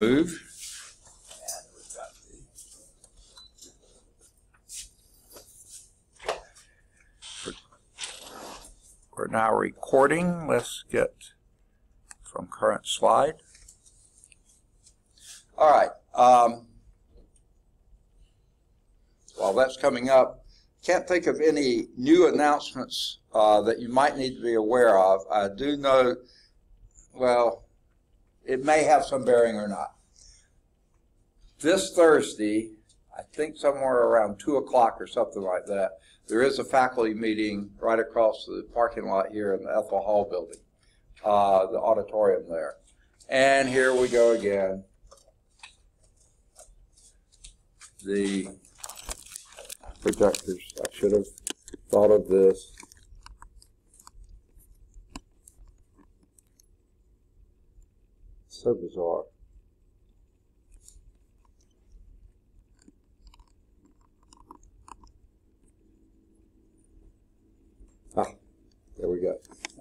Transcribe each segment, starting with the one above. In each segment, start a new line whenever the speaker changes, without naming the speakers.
Move. We're now recording. Let's get from current slide. All right. Um, while that's coming up, can't think of any new announcements uh, that you might need to be aware of. I do know, well, it may have some bearing or not. This Thursday, I think somewhere around 2 o'clock or something like that, there is a faculty meeting right across the parking lot here in the Ethel Hall building, uh, the auditorium there. And here we go again. The projectors. I should have thought of this. So bizarre. Ah, there we go.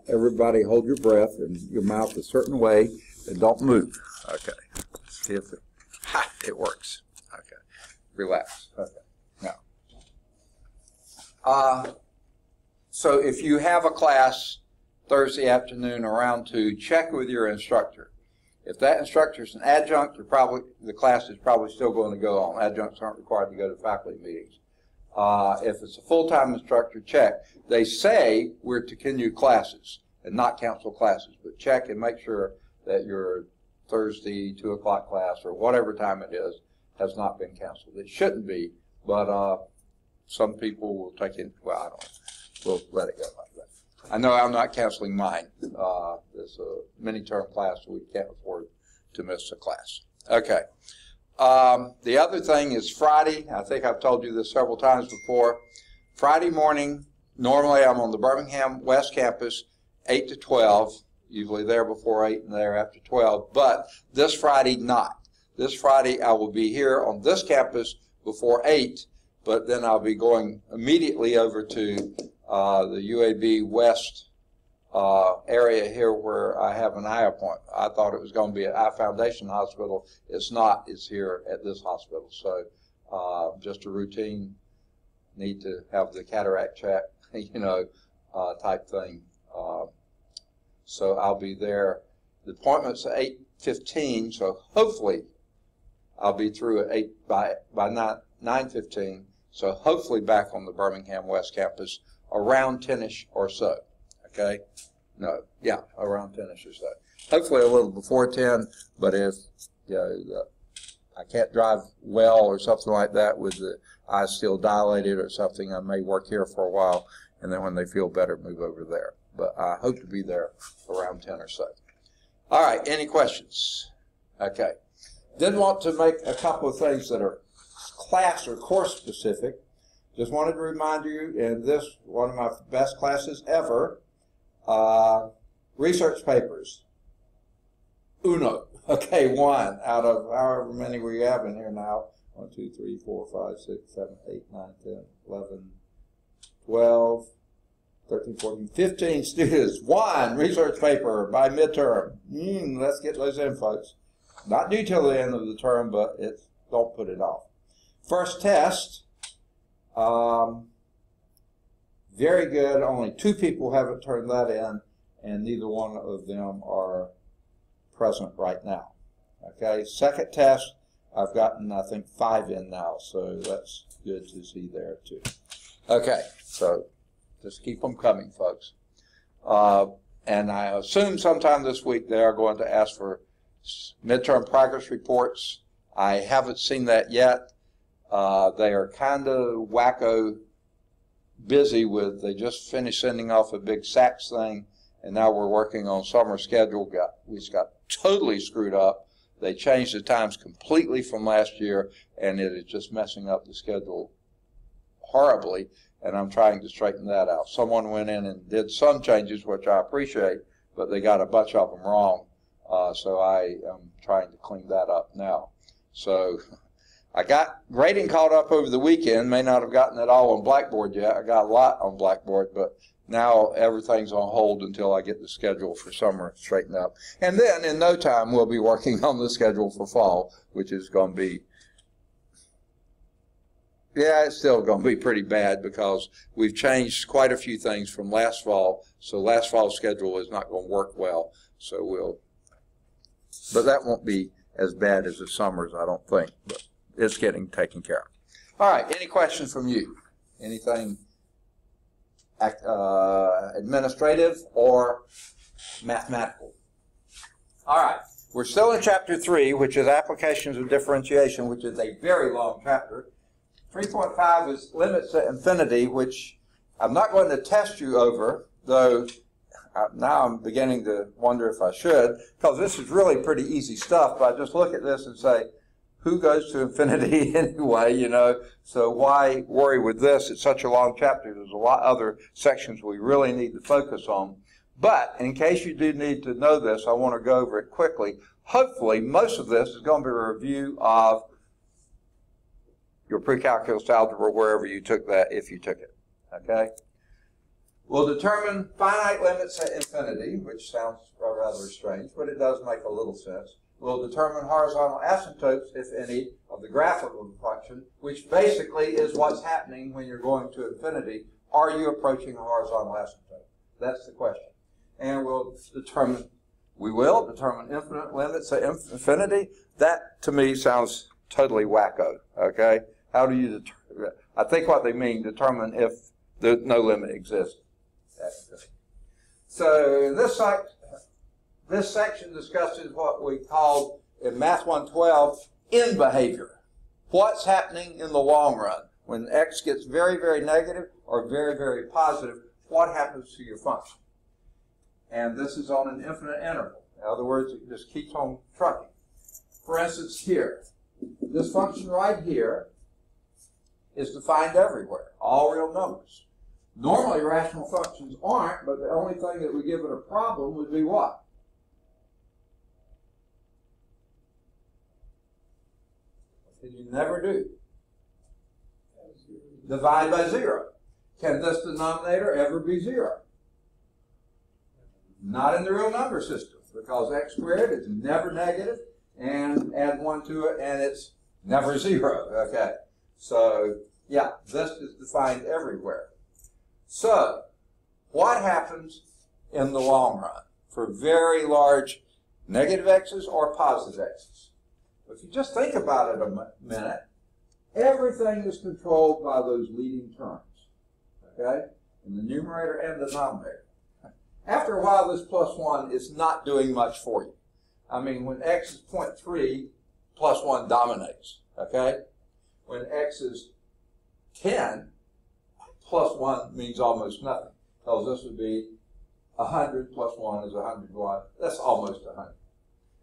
Everybody hold your breath and your mouth a certain way and don't move. Okay. See if it, ha, it works. Okay. Relax. Okay. Now. Uh, so if you have a class Thursday afternoon around two, check with your instructor. If that instructor is an adjunct, you're probably the class is probably still going to go on. Adjuncts aren't required to go to faculty meetings. Uh, if it's a full-time instructor, check. They say we're to continue classes and not cancel classes, but check and make sure that your Thursday two o'clock class or whatever time it is has not been canceled. It shouldn't be, but uh, some people will take it. Well, I don't. Know. We'll let it go. I know I'm not canceling mine. Uh, it's a mini-term class, so we can't afford to miss a class. Okay. Um, the other thing is Friday. I think I've told you this several times before. Friday morning, normally I'm on the Birmingham West Campus, 8 to 12, usually there before 8 and there after 12, but this Friday not. This Friday I will be here on this campus before 8, but then I'll be going immediately over to uh, the UAB West uh, area here where I have an eye appointment. I thought it was going to be at Eye Foundation Hospital. It's not. It's here at this hospital. So uh, just a routine need to have the cataract check, you know, uh, type thing. Uh, so I'll be there. The appointment's at 8.15, so hopefully I'll be through at 8 by, by 9, 9.15. So hopefully back on the Birmingham West campus around 10ish or so. Okay? No, yeah, around 10ish or so. Hopefully a little before 10, but if you know, I can't drive well or something like that with the eyes still dilated or something, I may work here for a while, and then when they feel better, move over there. But I hope to be there around 10 or so. All right, any questions? Okay. Then want to make a couple of things that are class or course specific. Just wanted to remind you, in this, one of my best classes ever, uh, research papers. Uno. Okay, one out of however many we have in here now. 1, 2, 3, 4, 5, 6, 7, 8, 9, 10, 11, 12, 13, 14, 15 students. One research paper by midterm. Mm, let's get those in, folks. Not due till the end of the term, but it's, don't put it off. First test. Um, very good. Only two people haven't turned that in, and neither one of them are present right now. Okay, second test, I've gotten, I think, five in now, so that's good to see there too. Okay, so just keep them coming, folks. Uh, and I assume sometime this week they are going to ask for midterm progress reports. I haven't seen that yet. Uh, they are kind of wacko busy with, they just finished sending off a big SACS thing, and now we're working on summer schedule. Got, we just got totally screwed up. They changed the times completely from last year, and it is just messing up the schedule horribly, and I'm trying to straighten that out. Someone went in and did some changes, which I appreciate, but they got a bunch of them wrong, uh, so I am trying to clean that up now. So I got grading caught up over the weekend. May not have gotten it all on Blackboard yet. I got a lot on Blackboard, but now everything's on hold until I get the schedule for summer straightened up. And then in no time, we'll be working on the schedule for fall, which is going to be, yeah, it's still going to be pretty bad because we've changed quite a few things from last fall. So last fall's schedule is not going to work well. So we'll, but that won't be as bad as the summers, I don't think. But it's getting taken care of. All right, any questions from you? Anything uh, administrative or mathematical? All right, we're still in chapter 3, which is applications of differentiation, which is a very long chapter. 3.5 is limits to infinity, which I'm not going to test you over, though uh, now I'm beginning to wonder if I should, because this is really pretty easy stuff, but I just look at this and say, who goes to infinity anyway, you know? So why worry with this? It's such a long chapter. There's a lot other sections we really need to focus on. But in case you do need to know this, I want to go over it quickly. Hopefully, most of this is going to be a review of your pre-calculus algebra, wherever you took that, if you took it. Okay? We'll determine finite limits at infinity, which sounds rather strange, but it does make a little sense will determine horizontal asymptotes, if any, of the graph of a function, which basically is what's happening when you're going to infinity. Are you approaching a horizontal asymptote? That's the question. And we'll determine, we will determine infinite limits at infinity. That, to me, sounds totally wacko, okay? How do you determine, I think what they mean, determine if the, no limit exists. So in this site this section discusses what we call in Math 112 end behavior. What's happening in the long run? When x gets very, very negative or very, very positive, what happens to your function? And this is on an infinite interval. In other words, it just keeps on trucking. For instance, here, this function right here is defined everywhere, all real numbers. Normally, rational functions aren't, but the only thing that would give it a problem would be what? That you never do. Divide by zero. Can this denominator ever be zero? Not in the real number system, because x squared is never negative, and add one to it, and it's never zero. Okay. So, yeah, this is defined everywhere. So, what happens in the long run for very large negative x's or positive x's? If you just think about it a minute, everything is controlled by those leading terms. Okay? In the numerator and the denominator. After a while, this plus 1 is not doing much for you. I mean, when x is 0.3, plus 1 dominates. Okay? When x is 10, plus 1 means almost nothing. Because this would be 100 plus 1 is 101. That's almost 100.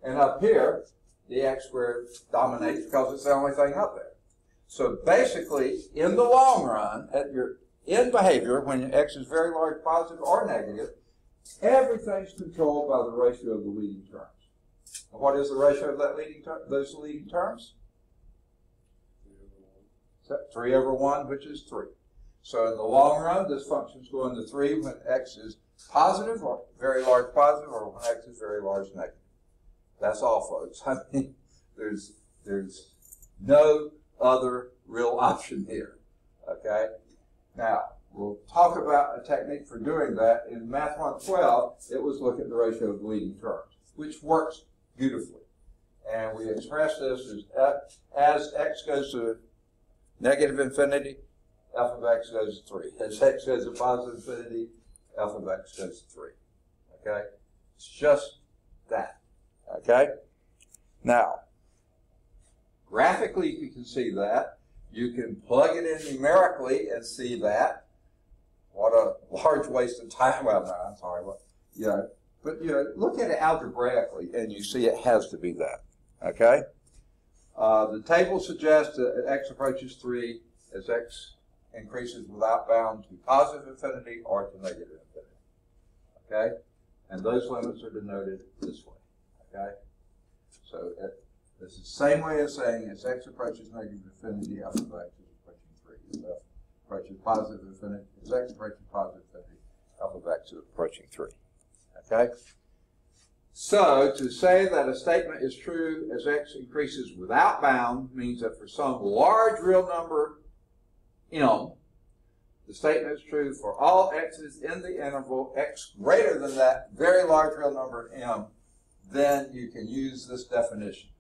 And up here, the x squared dominates because it's the only thing up there. So basically, in the long run, at your end behavior, when x is very large, positive or negative, everything's controlled by the ratio of the leading terms. What is the ratio of that leading ter- those leading terms? Three over one, which is three. So in the long run, this function is going to three when x is positive or very large positive, or when x is very large negative. That's all, folks. I mean, there's there's no other real option here. Okay? Now, we'll talk about a technique for doing that. In Math 112, it was look at the ratio of leading terms, which works beautifully. And we express this as f, as x goes to negative infinity, f of x goes to 3. As x goes to positive infinity, f of x goes to 3. Okay? It's just that. Okay? Now, graphically you can see that. You can plug it in numerically and see that. What a large waste of time. Well, no, I'm sorry. Well, yeah, but you know, look at it algebraically and you see it has to be that. Okay? Uh, the table suggests that x approaches 3 as x increases without bound to positive infinity or to negative infinity. Okay? And those limits are denoted this way. Okay? So uh, This is the same way as saying as x approaches negative infinity, f of x is approaching 3. As f approaches positive infinity, as x approaches positive infinity, f of x is approaching 3. Okay? So, to say that a statement is true as x increases without bound means that for some large real number m, the statement is true for all x's in the interval x greater than that very large real number m, then you can use this definition,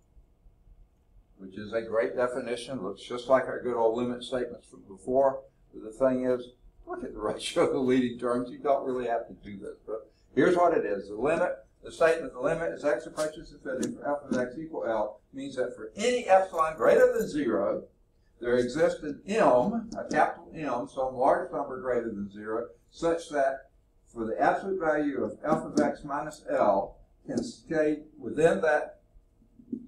which is a great definition. Looks just like our good old limit statements from before. But the thing is, look at the ratio of the leading terms. You don't really have to do this. But here's what it is. The limit the statement, the limit as x approaches infinity for f of x equal L, means that for any epsilon greater than zero, there exists an m, a capital M, some large number greater than zero, such that for the absolute value of f of x minus L can stay within that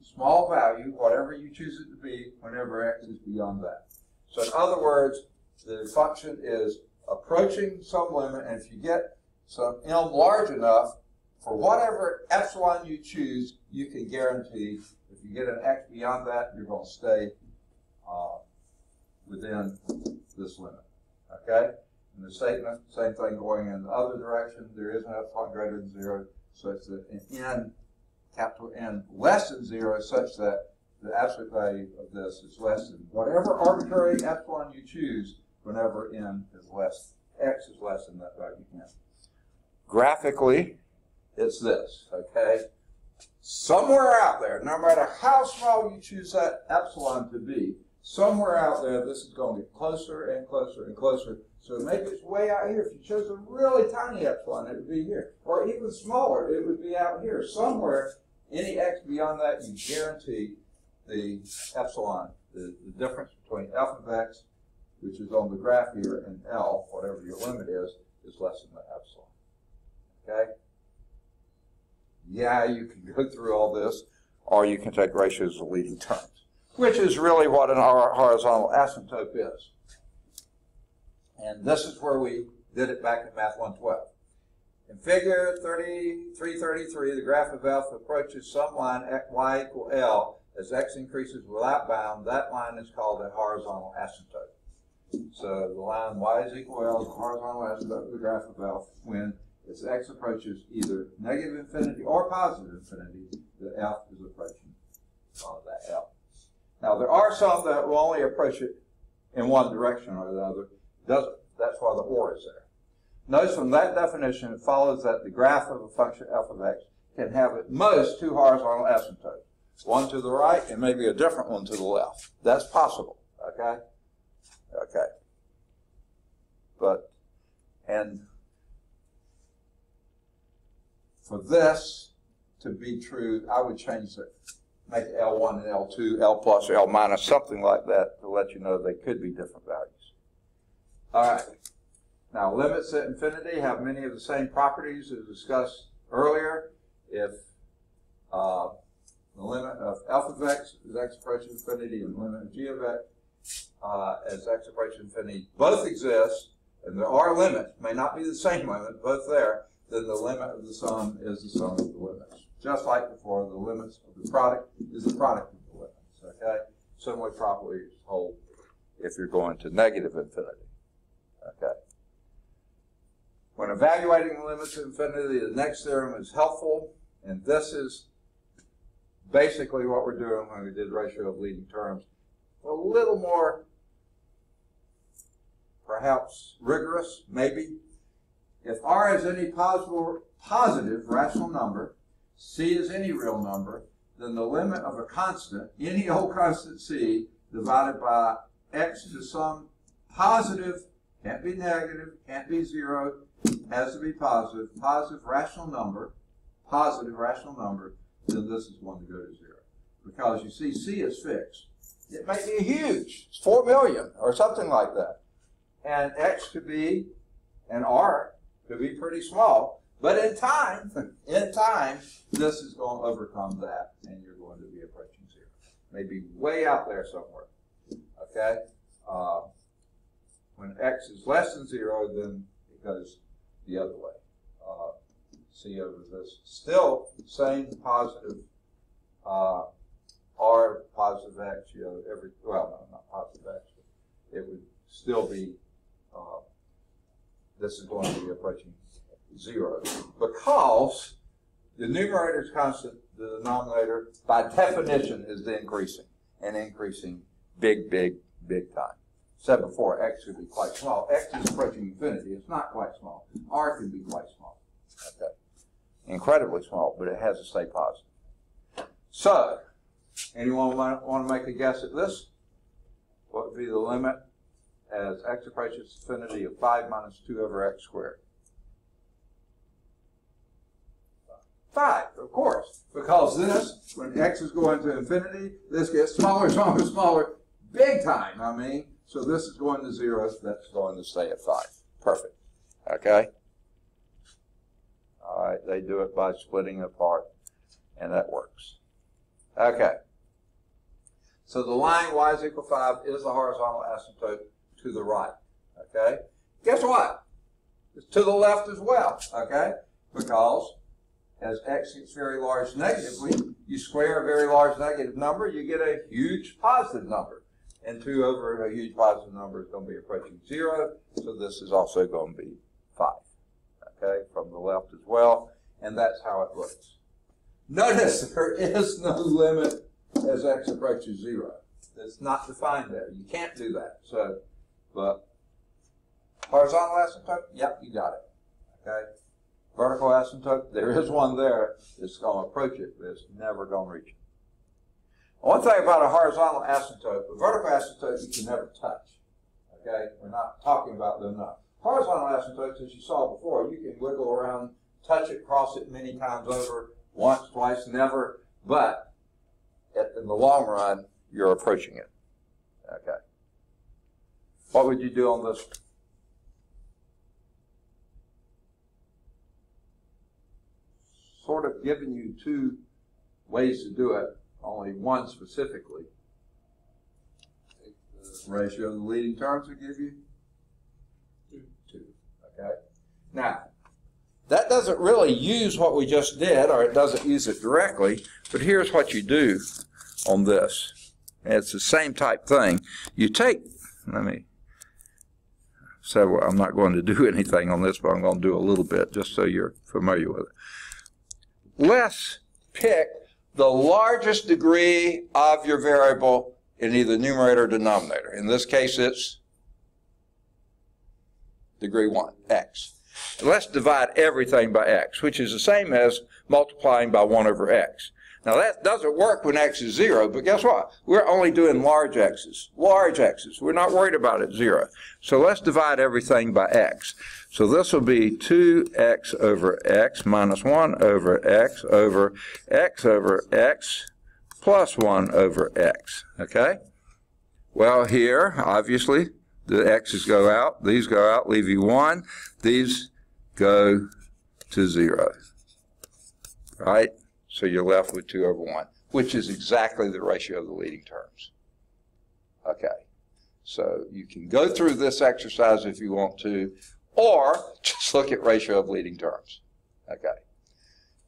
small value, whatever you choose it to be, whenever x is beyond that. So in other words, the function is approaching some limit, and if you get some m large enough, for whatever epsilon you choose, you can guarantee if you get an x beyond that, you're going to stay uh, within this limit. Okay? In the statement, same thing going in the other direction. There is an epsilon greater than zero, such that an n, capital N, less than zero, such that the absolute value of this is less than whatever arbitrary epsilon you choose whenever n is less, x is less than that value n. Graphically, it's this, okay? Somewhere out there, no matter how small you choose that epsilon to be, somewhere out there, this is going to get closer and closer and closer. So maybe it's way out here. If you chose a really tiny epsilon, it would be here. Or even smaller, it would be out here. Somewhere, any x beyond that, you guarantee the epsilon, the, the difference between f of x, which is on the graph here, and L, whatever your limit is, is less than the epsilon. Okay? yeah, you can go through all this, or you can take ratios of leading terms, which is really what an horizontal asymptote is. And this is where we did it back in Math 112. In figure 3333, the graph of f approaches some line at y equal L as x increases without bound. That line is called a horizontal asymptote. So the line y is equal L is a horizontal asymptote of the graph of f when as x approaches either negative infinity or positive infinity, the f is approaching uh, that L. Now, there are some that will only approach it in one direction or the other. Doesn't. That's why the or is there. Notice from that definition, it follows that the graph of a function f of x can have at most two horizontal asymptotes, one to the right and maybe a different one to the left. That's possible. Okay? Okay. But, and for this to be true, I would change it, make L1 and L2, L plus, or L minus, something like that to let you know they could be different values. All right. Now, limits at infinity have many of the same properties as discussed earlier. If uh, the limit of f of x is x approaching infinity and the limit of g of x uh, as x approaching infinity both exist, and there are limits, may not be the same limit, both there, then the limit of the sum is the sum of the limits. Just like before, the limits of the product is the product of the limits. Okay? Similar properties hold if you're going to negative infinity. Okay? When evaluating the limits of infinity, the next theorem is helpful, and this is basically what we're doing when we did ratio of leading terms. A little more, perhaps rigorous, maybe, if R is any positive rational number, C is any real number, then the limit of a constant, any old constant C, divided by x to some positive, can't be negative, can't be zero, has to be positive, positive rational number, positive rational number, then this is one to go to zero. Because you see, C is fixed. It may be huge. It's 4 million or something like that. And X could be, and R could be pretty small. But in time, in time, this is going to overcome that, and you're going to be approaching zero. Maybe way out there somewhere. Okay? Uh, when x is less than zero, then it goes the other way. Uh, C over this. Still, same positive uh, or positive x, you know, every, well, no, not positive x, it would still be, uh, this is going to be approaching zero. Because the numerator is constant, the denominator, by definition, is increasing, and increasing big, big, big time. Said before, x could be quite small. x is approaching infinity. It's not quite small. r can be quite small. Okay. Incredibly small, but it has to stay positive. So, anyone want to make a guess at this? What would be the limit as x approaches infinity of 5 minus 2 over x squared? 5, of course, because this, when x is going to infinity, this gets smaller, smaller, smaller, big time, I mean. So this is going to 0, that's going to stay at 5. Perfect. Okay? All right, they do it by splitting apart, and that works. Okay. So the line y is equal 5 is the horizontal asymptote to the right. Okay? Guess what? It's to the left as well. Okay? Because as x gets very large negatively, you square a very large negative number, you get a huge positive number. And 2 over a huge positive number is going to be approaching 0, so this is also going to be 5. Okay, from the left as well, and that's how it looks. Notice there is no limit as x approaches 0. It's not defined there. You can't do that. So, but horizontal asymptote, yep, you got it. Okay? Vertical asymptote, there is one there. It's going to approach it, but it's never going to reach it. One thing about a horizontal asymptote, a vertical asymptote you can never touch. Okay? We're not talking about them now. Horizontal asymptotes, as you saw before, you can wiggle around, touch it, cross it many times over, once, twice, never, but in the long run, you're approaching it. Okay. What would you do on this? Sort of giving you two ways to do it, only one specifically. The ratio of the leading terms would give you two. two. Okay. Now, that doesn't really use what we just did, or it doesn't use it directly, but here's what you do on this. It's the same type thing. You take, let me, so well, I'm not going to do anything on this, but I'm going to do a little bit just so you're familiar with it. Let's pick the largest degree of your variable in either numerator or denominator. In this case, it's degree 1, x. let's divide everything by x, which is the same as multiplying by 1 over x. Now that doesn't work when x is zero, but guess what? We're only doing large x's. Large x's. We're not worried about it zero. So let's divide everything by x. So this will be 2x over x minus 1 over x over x over x plus 1 over x. Okay? Well, here, obviously, the x's go out. These go out, leave you 1. These go to 0. Right? So you're left with 2 over 1, which is exactly the ratio of the leading terms. Okay. So you can go through this exercise if you want to, or just look at ratio of leading terms. Okay.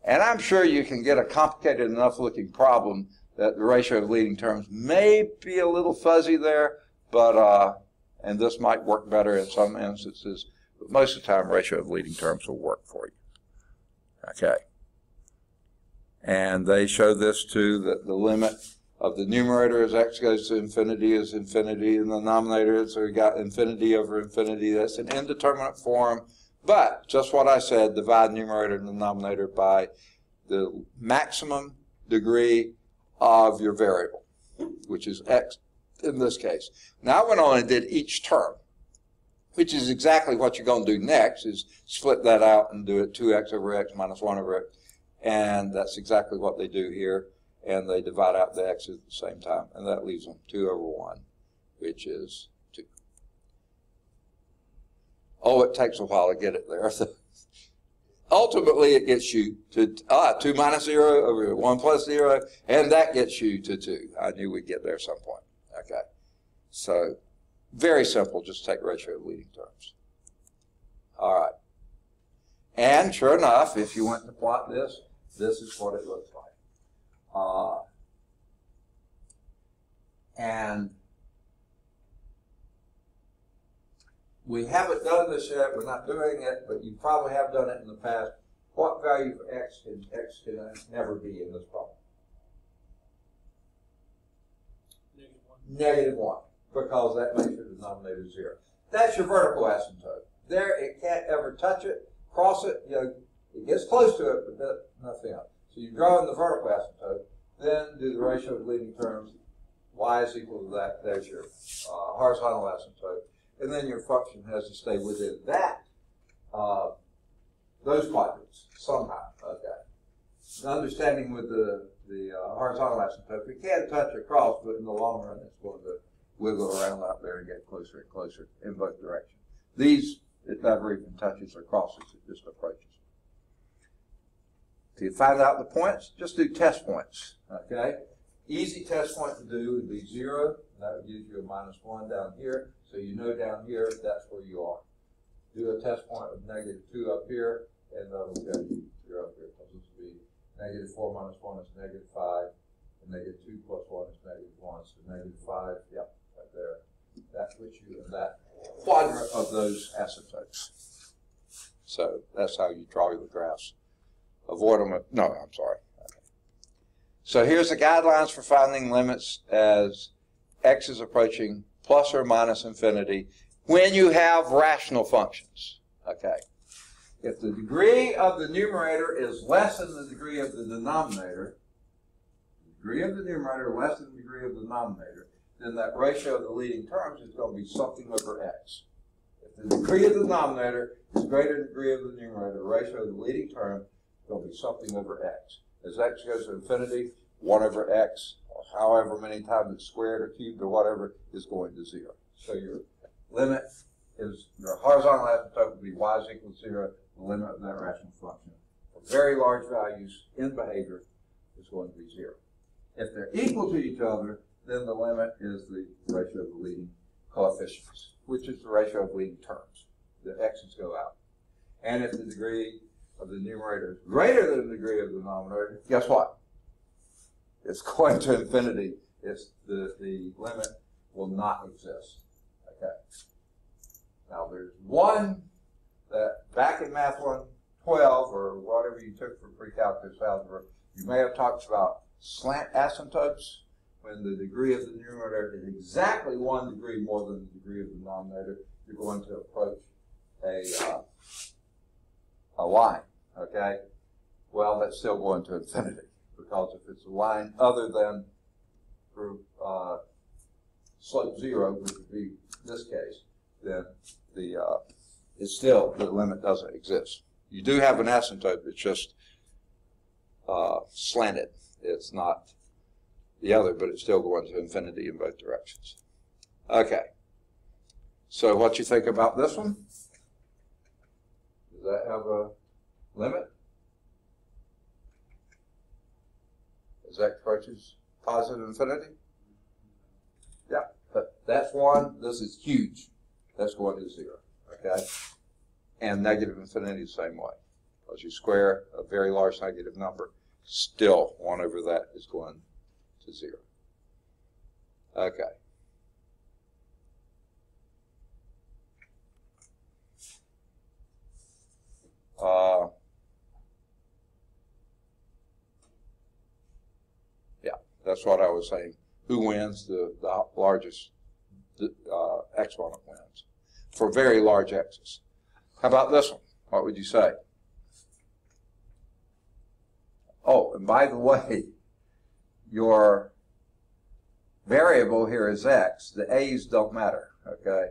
And I'm sure you can get a complicated enough looking problem that the ratio of leading terms may be a little fuzzy there, but, uh, and this might work better in some instances, but most of the time ratio of leading terms will work for you. Okay. And they show this too, that the limit of the numerator as x goes to infinity is infinity, and the denominator, so we got infinity over infinity. That's an indeterminate form. But just what I said, divide numerator and denominator by the maximum degree of your variable, which is x in this case. Now I went on and did each term, which is exactly what you're going to do next, is split that out and do it 2x over x minus 1 over x and that's exactly what they do here. And they divide out the x's at the same time. And that leaves them 2 over 1, which is 2. Oh, it takes a while to get it there. Ultimately, it gets you to ah, 2 minus 0 over 1 plus 0, and that gets you to 2. I knew we'd get there some point. Okay. So, very simple. Just take ratio of leading terms. All right. And sure enough, if you went to plot this, this is what it looks like. Uh, And we haven't done this yet, we're not doing it, but you probably have done it in the past. What value for x can x can never be in this problem?
Negative one.
Negative 1, because that makes your denominator 0. That's your vertical asymptote. There, it can't ever touch it, cross it, you know, it gets close to it, but nothing else. So you draw in the vertical asymptote, then do the ratio of leading terms, y is equal to that, there's your uh, horizontal asymptote, and then your function has to stay within that, uh, those quadrants somehow, okay. Understanding with the, the uh, horizontal asymptote, we can't touch across, but in the long run, it's going to wiggle around out there and get closer and closer in both directions. These, it never even touches or crosses, it just approaches. To find out the points, just do test points, okay? Easy test point to do would be zero, that would give you a minus one down here, so you know down here, that's where you are. Do a test point of negative two up here, and that'll tell you you're up here, this will be negative four minus one is negative five, and negative two plus one is negative one, so negative five, yep, right there. That puts you in that quadrant of those asymptotes. So that's how you draw your graphs. Avoid them, no, I'm sorry. So here's the guidelines for finding limits as x is approaching plus or minus infinity when you have rational functions. Okay. If the degree of the numerator is less than the degree of the denominator, the degree of the numerator less than the degree of the denominator, then that ratio of the leading terms is going to be something over x. If the degree of the denominator is greater than the degree of the numerator, the ratio of the leading term to be something over x. As x goes to infinity, 1 over x, however many times it's squared or cubed or whatever, is going to 0. So your limit is, your horizontal asymptote would be y is equal to 0, the limit of that rational function. For very large values end behavior is going to be 0. If they're equal to each other, then the limit is the ratio of the leading coefficients, which is the ratio of leading terms. The x's go out. And if the degree of the numerator is greater than the degree of the denominator, guess what? It's going to infinity. It's the, the limit will not exist. Okay. Now there's one that back in Math 112 or whatever you took for pre-calculus algebra, you may have talked about slant asymptotes when the degree of the numerator is exactly one degree more than the degree of the denominator, you're going to approach a, uh, a line, okay? Well, that's still going to infinity because if it's a line other than through uh, slope zero, which would be this case, then the uh, it's still the limit doesn't exist. You do have an asymptote, it's just uh, slanted. It's not the other, but it's still going to infinity in both directions. Okay. So what you think about this one? Does that have a limit? As x approaches positive infinity? Yeah, but that's one. This is huge. That's going to zero. Okay? And negative infinity the same way. As you square a very large negative number, still 1 over that is going to 0. Okay. Uh, yeah, that's what I was saying. Who wins? The, the largest uh, exponent wins for very large x's. How about this one? What would you say? Oh, and by the way, your variable here is x. The a's don't matter, okay?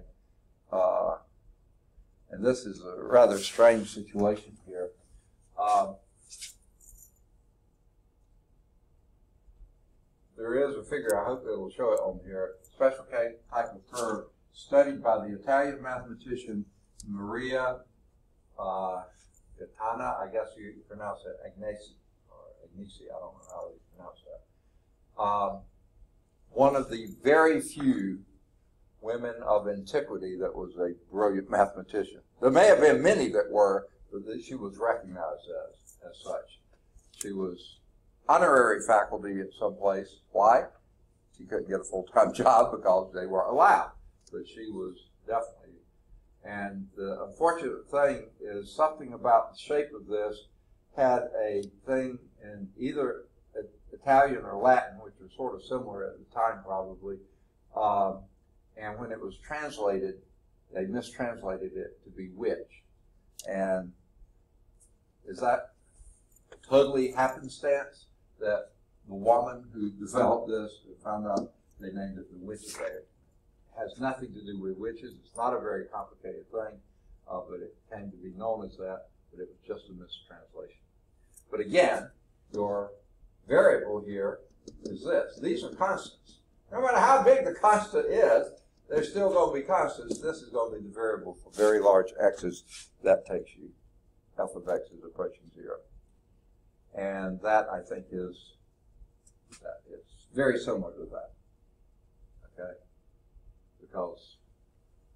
Uh, and this is a rather strange situation here. Um, there is a figure, I hope it will show it on here, special case type of curve studied by the Italian mathematician Maria uh, I guess you pronounce it Agnesi, or Agnesi, I don't know how you pronounce that. Um, one of the very few women of antiquity that was a brilliant mathematician. There may have been many that were, but she was recognized as, as such. She was honorary faculty at some place. Why? she couldn't get a full-time job because they weren't allowed, but she was definitely. And the unfortunate thing is something about the shape of this had a thing in either Italian or Latin, which were sort of similar at the time probably. Um, and when it was translated, they mistranslated it to be witch. And is that totally happenstance that the woman who developed this, who found out they named it the witch affair, has nothing to do with witches. It's not a very complicated thing, uh, but it came to be known as that, but it was just a mistranslation. But again, your variable here is this. These are constants. No matter how big the constant is, they're still going to be constants. This is going to be the variable for very large x's. That takes you, f of x is approaching zero. And that, I think, is that it's very similar to that. Okay? Because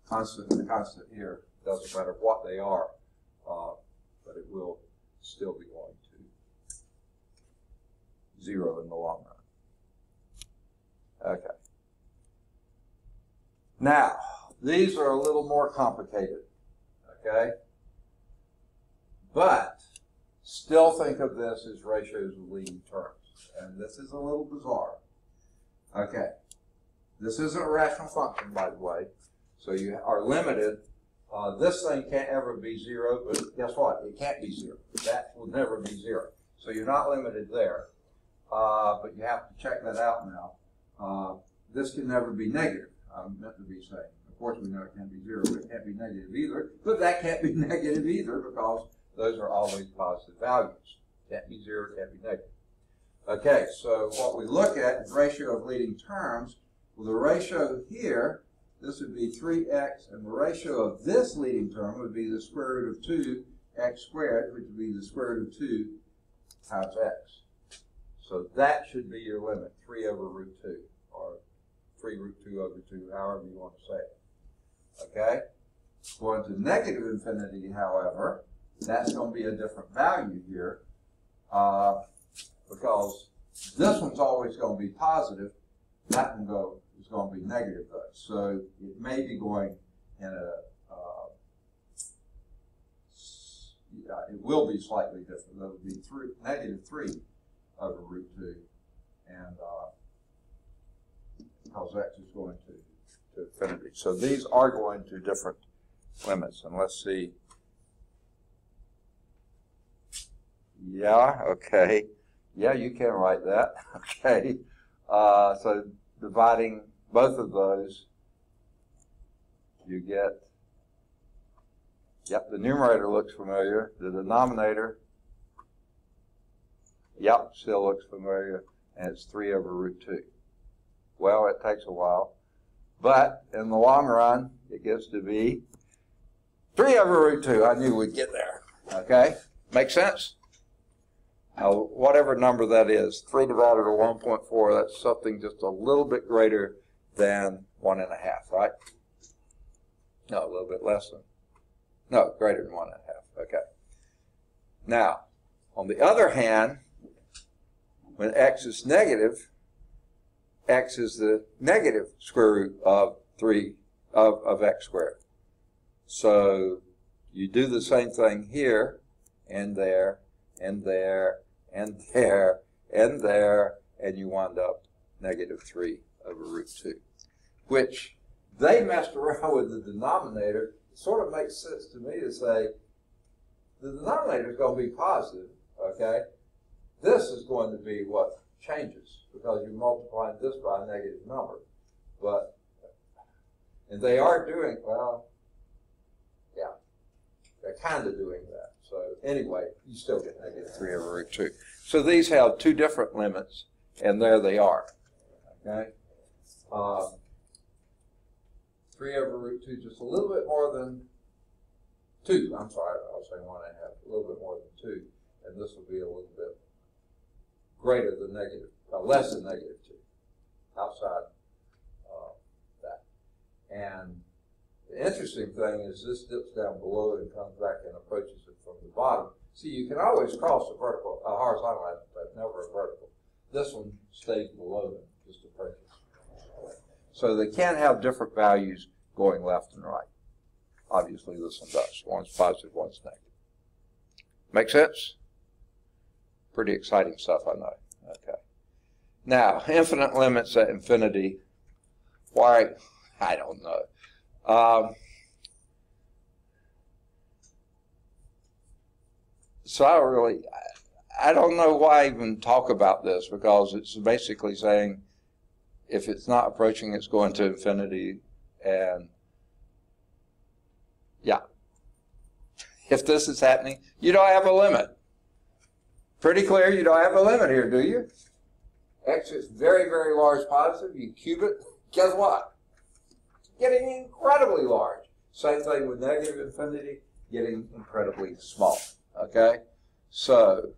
constant and constant here doesn't matter what they are, uh, but it will still be going to zero in the long run. Okay. Now, these are a little more complicated. Okay? But still think of this as ratios of leading terms. And this is a little bizarre. Okay. This isn't a rational function, by the way. So you are limited. Uh, this thing can't ever be zero, but guess what? It can't be zero. That will never be zero. So you're not limited there. Uh, but you have to check that out now. Uh, this can never be negative. I'm meant to be saying. Of course, we know it can't be zero, but it can't be negative either. But that can't be negative either because those are always positive values. Can't be zero, can't be negative. Okay, so what we look at is ratio of leading terms. Well, the ratio here, this would be 3x, and the ratio of this leading term would be the square root of 2x squared, which would be the square root of 2 times x. So that should be your limit, 3 over root 2, or 3 root 2 over 2, however you want to say it. Okay? Going to negative infinity, however, that's going to be a different value here uh, because this one's always going to be positive. That one go, is going to be negative though. So it may be going in a, uh, it will be slightly different. That would be three, negative 3 over root 2. And uh, because x is going to, to infinity. So these are going to different limits. And let's see Yeah, okay. Yeah, you can write that. Okay. Uh, so dividing both of those, you get, yep, the numerator looks familiar. The denominator, yep, still looks familiar. And it's 3 over root 2. Well, it takes a while. But in the long run, it gets to be 3 over root 2. I knew we'd get there. Okay? Make sense? Now, whatever number that is, 3 divided to 1.4, that's something just a little bit greater than 1.5, right? No, a little bit less than. No, greater than 1.5. Okay. Now, on the other hand, when x is negative, x is the negative square root of 3 of, of x squared. So you do the same thing here and there and there and there and there, and you wind up negative 3 over root 2, which they messed around with the denominator. It sort of makes sense to me to say the denominator is going to be positive, okay? This is going to be what changes because you're multiplying this by a negative number. But, and they are doing, well, they're kind of doing that. So anyway, you still get negative 3 over root 2. So these have two different limits, and there they are. Okay? Um, 3 over root 2, just a little bit more than 2. I'm sorry, I was saying 1 and a half, a little bit more than 2. And this will be a little bit greater than negative, uh, less than negative 2, outside uh, that. And the interesting thing is this dips down below and comes back and approaches it from the bottom. See, you can always cross a vertical, a horizontal but never a vertical. This one stays below and just approaches. So they can have different values going left and right. Obviously, this one does. One's positive, one's negative. Make sense? Pretty exciting stuff, I know. Okay. Now, infinite limits at infinity. Why? I don't know. Um, so I really, I don't know why I even talk about this because it's basically saying if it's not approaching, it's going to infinity. And yeah, if this is happening, you don't have a limit. Pretty clear you don't have a limit here, do you? X is very, very large positive. You cube it, guess what? Getting incredibly large. Same thing with negative infinity, getting incredibly small. Okay? So,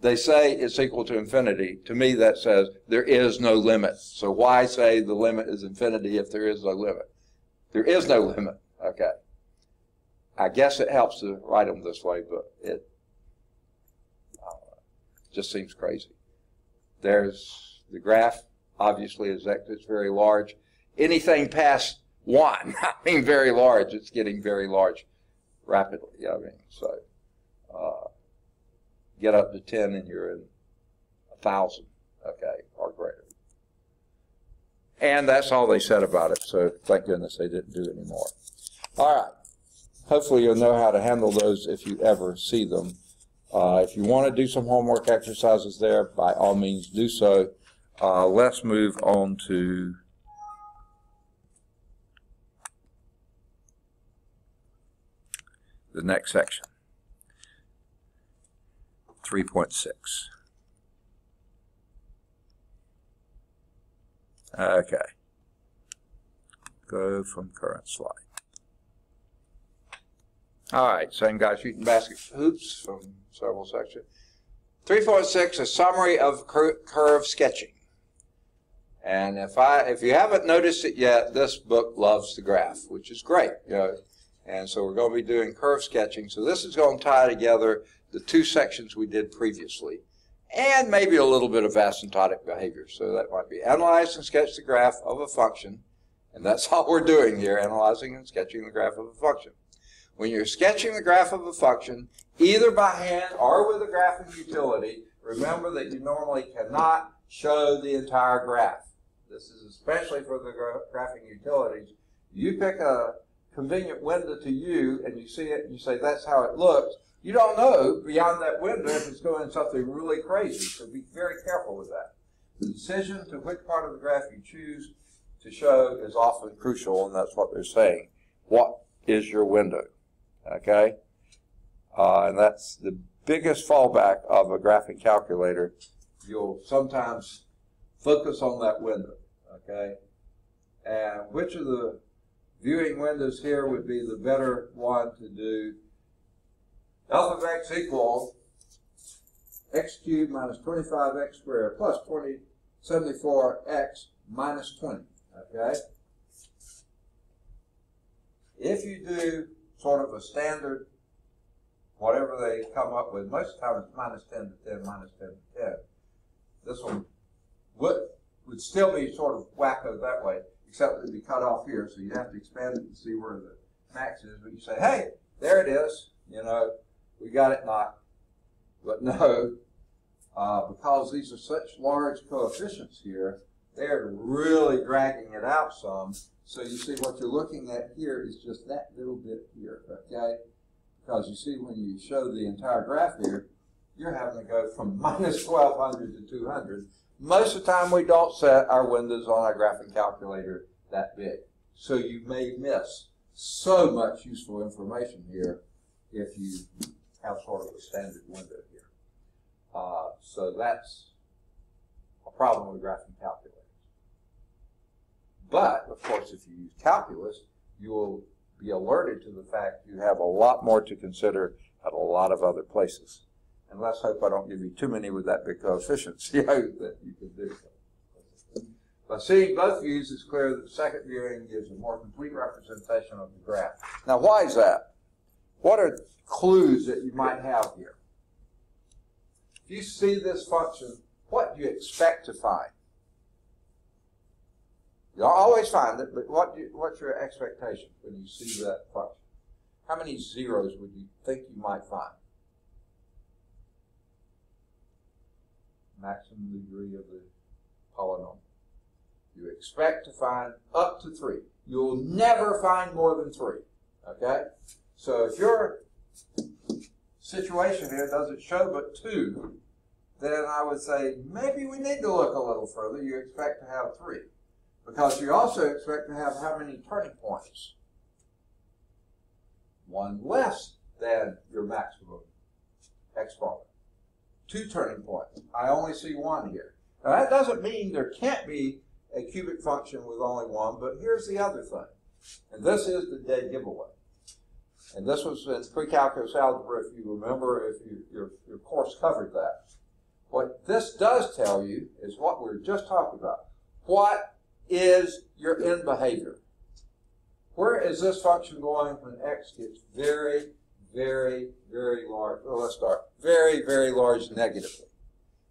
they say it's equal to infinity. To me, that says there is no limit. So why say the limit is infinity if there is no limit? There is no limit. Okay. I guess it helps to write them this way, but it uh, just seems crazy. There's the graph, obviously, is that it's very large. Anything past one, I mean very large, it's getting very large rapidly. I mean, so uh, get up to 10 and you're in a thousand, okay, or greater. And that's all they said about it, so thank goodness they didn't do any more. All right. Hopefully you'll know how to handle those if you ever see them. Uh, if you want to do some homework exercises there, by all means do so. Uh, let's move on to the next section. 3.6. Okay. Go from current slide. All right, same guy shooting basket hoops from several sections. 3.6, a summary of cur curve sketching. And if I, if you haven't noticed it yet, this book loves the graph, which is great. You know, and so we're going to be doing curve sketching. So this is going to tie together the two sections we did previously, and maybe a little bit of asymptotic behavior. So that might be analyze and sketch the graph of a function, and that's all we're doing here, analyzing and sketching the graph of a function. When you're sketching the graph of a function, either by hand or with a graphing utility, remember that you normally cannot show the entire graph. This is especially for the graphing utilities. You pick a convenient window to you and you see it and you say, that's how it looks. You don't know beyond that window if it's doing something really crazy, so be very careful with that. The decision to which part of the graph you choose to show is often crucial, and that's what they're saying. What is your window? Okay? Uh, and that's the biggest fallback of a graphing calculator. You'll sometimes focus on that window. Okay? And which of the viewing windows here would be the better one to do alpha of x equals x cubed minus 25x squared plus 2074x minus 20. Okay? If you do sort of a standard, whatever they come up with, most of the time it's minus 10 to 10, minus 10 to 10. This one would, would still be sort of wacko that way, except it'd be cut off here, so you'd have to expand it and see where the max is. But you say, hey, there it is, you know, we got it knocked. But no, uh, because these are such large coefficients here, they're really dragging it out some. So you see what you're looking at here is just that little bit here, okay? Because you see when you show the entire graph here, you're having to go from minus 1200 to 200. Most of the time we don't set our windows on our graphing calculator that big. So you may miss so much useful information here if you have sort of a standard window here. Uh, so that's a problem with graphing calculators. But, of course, if you use calculus, you will be alerted to the fact you have a lot more to consider at a lot of other places. And let's hope I don't give you too many with that big coefficient, you know, that you can do. By seeing both views, it's clear that the second viewing gives a more complete representation of the graph. Now, why is that? What are clues that you might have here? If you see this function, what do you expect to find? You'll always find it, but what you, what's your expectation when you see that function? How many zeros would you think you might find? Maximum degree of the polynomial. You expect to find up to three. You'll never find more than three. Okay? So if your situation here doesn't show but two, then I would say maybe we need to look a little further. You expect to have three. Because you also expect to have how many turning points? One less than your maximum exponent. Two turning points. I only see one here. Now that doesn't mean there can't be a cubic function with only one, but here's the other thing. And this is the dead giveaway. And this was in pre-calculus algebra, if you remember, if you, your, your course covered that. What this does tell you is what we are just talking about. What is your end behavior? Where is this function going when x gets very, very, very large? Well, let's start. Very, very large negatively.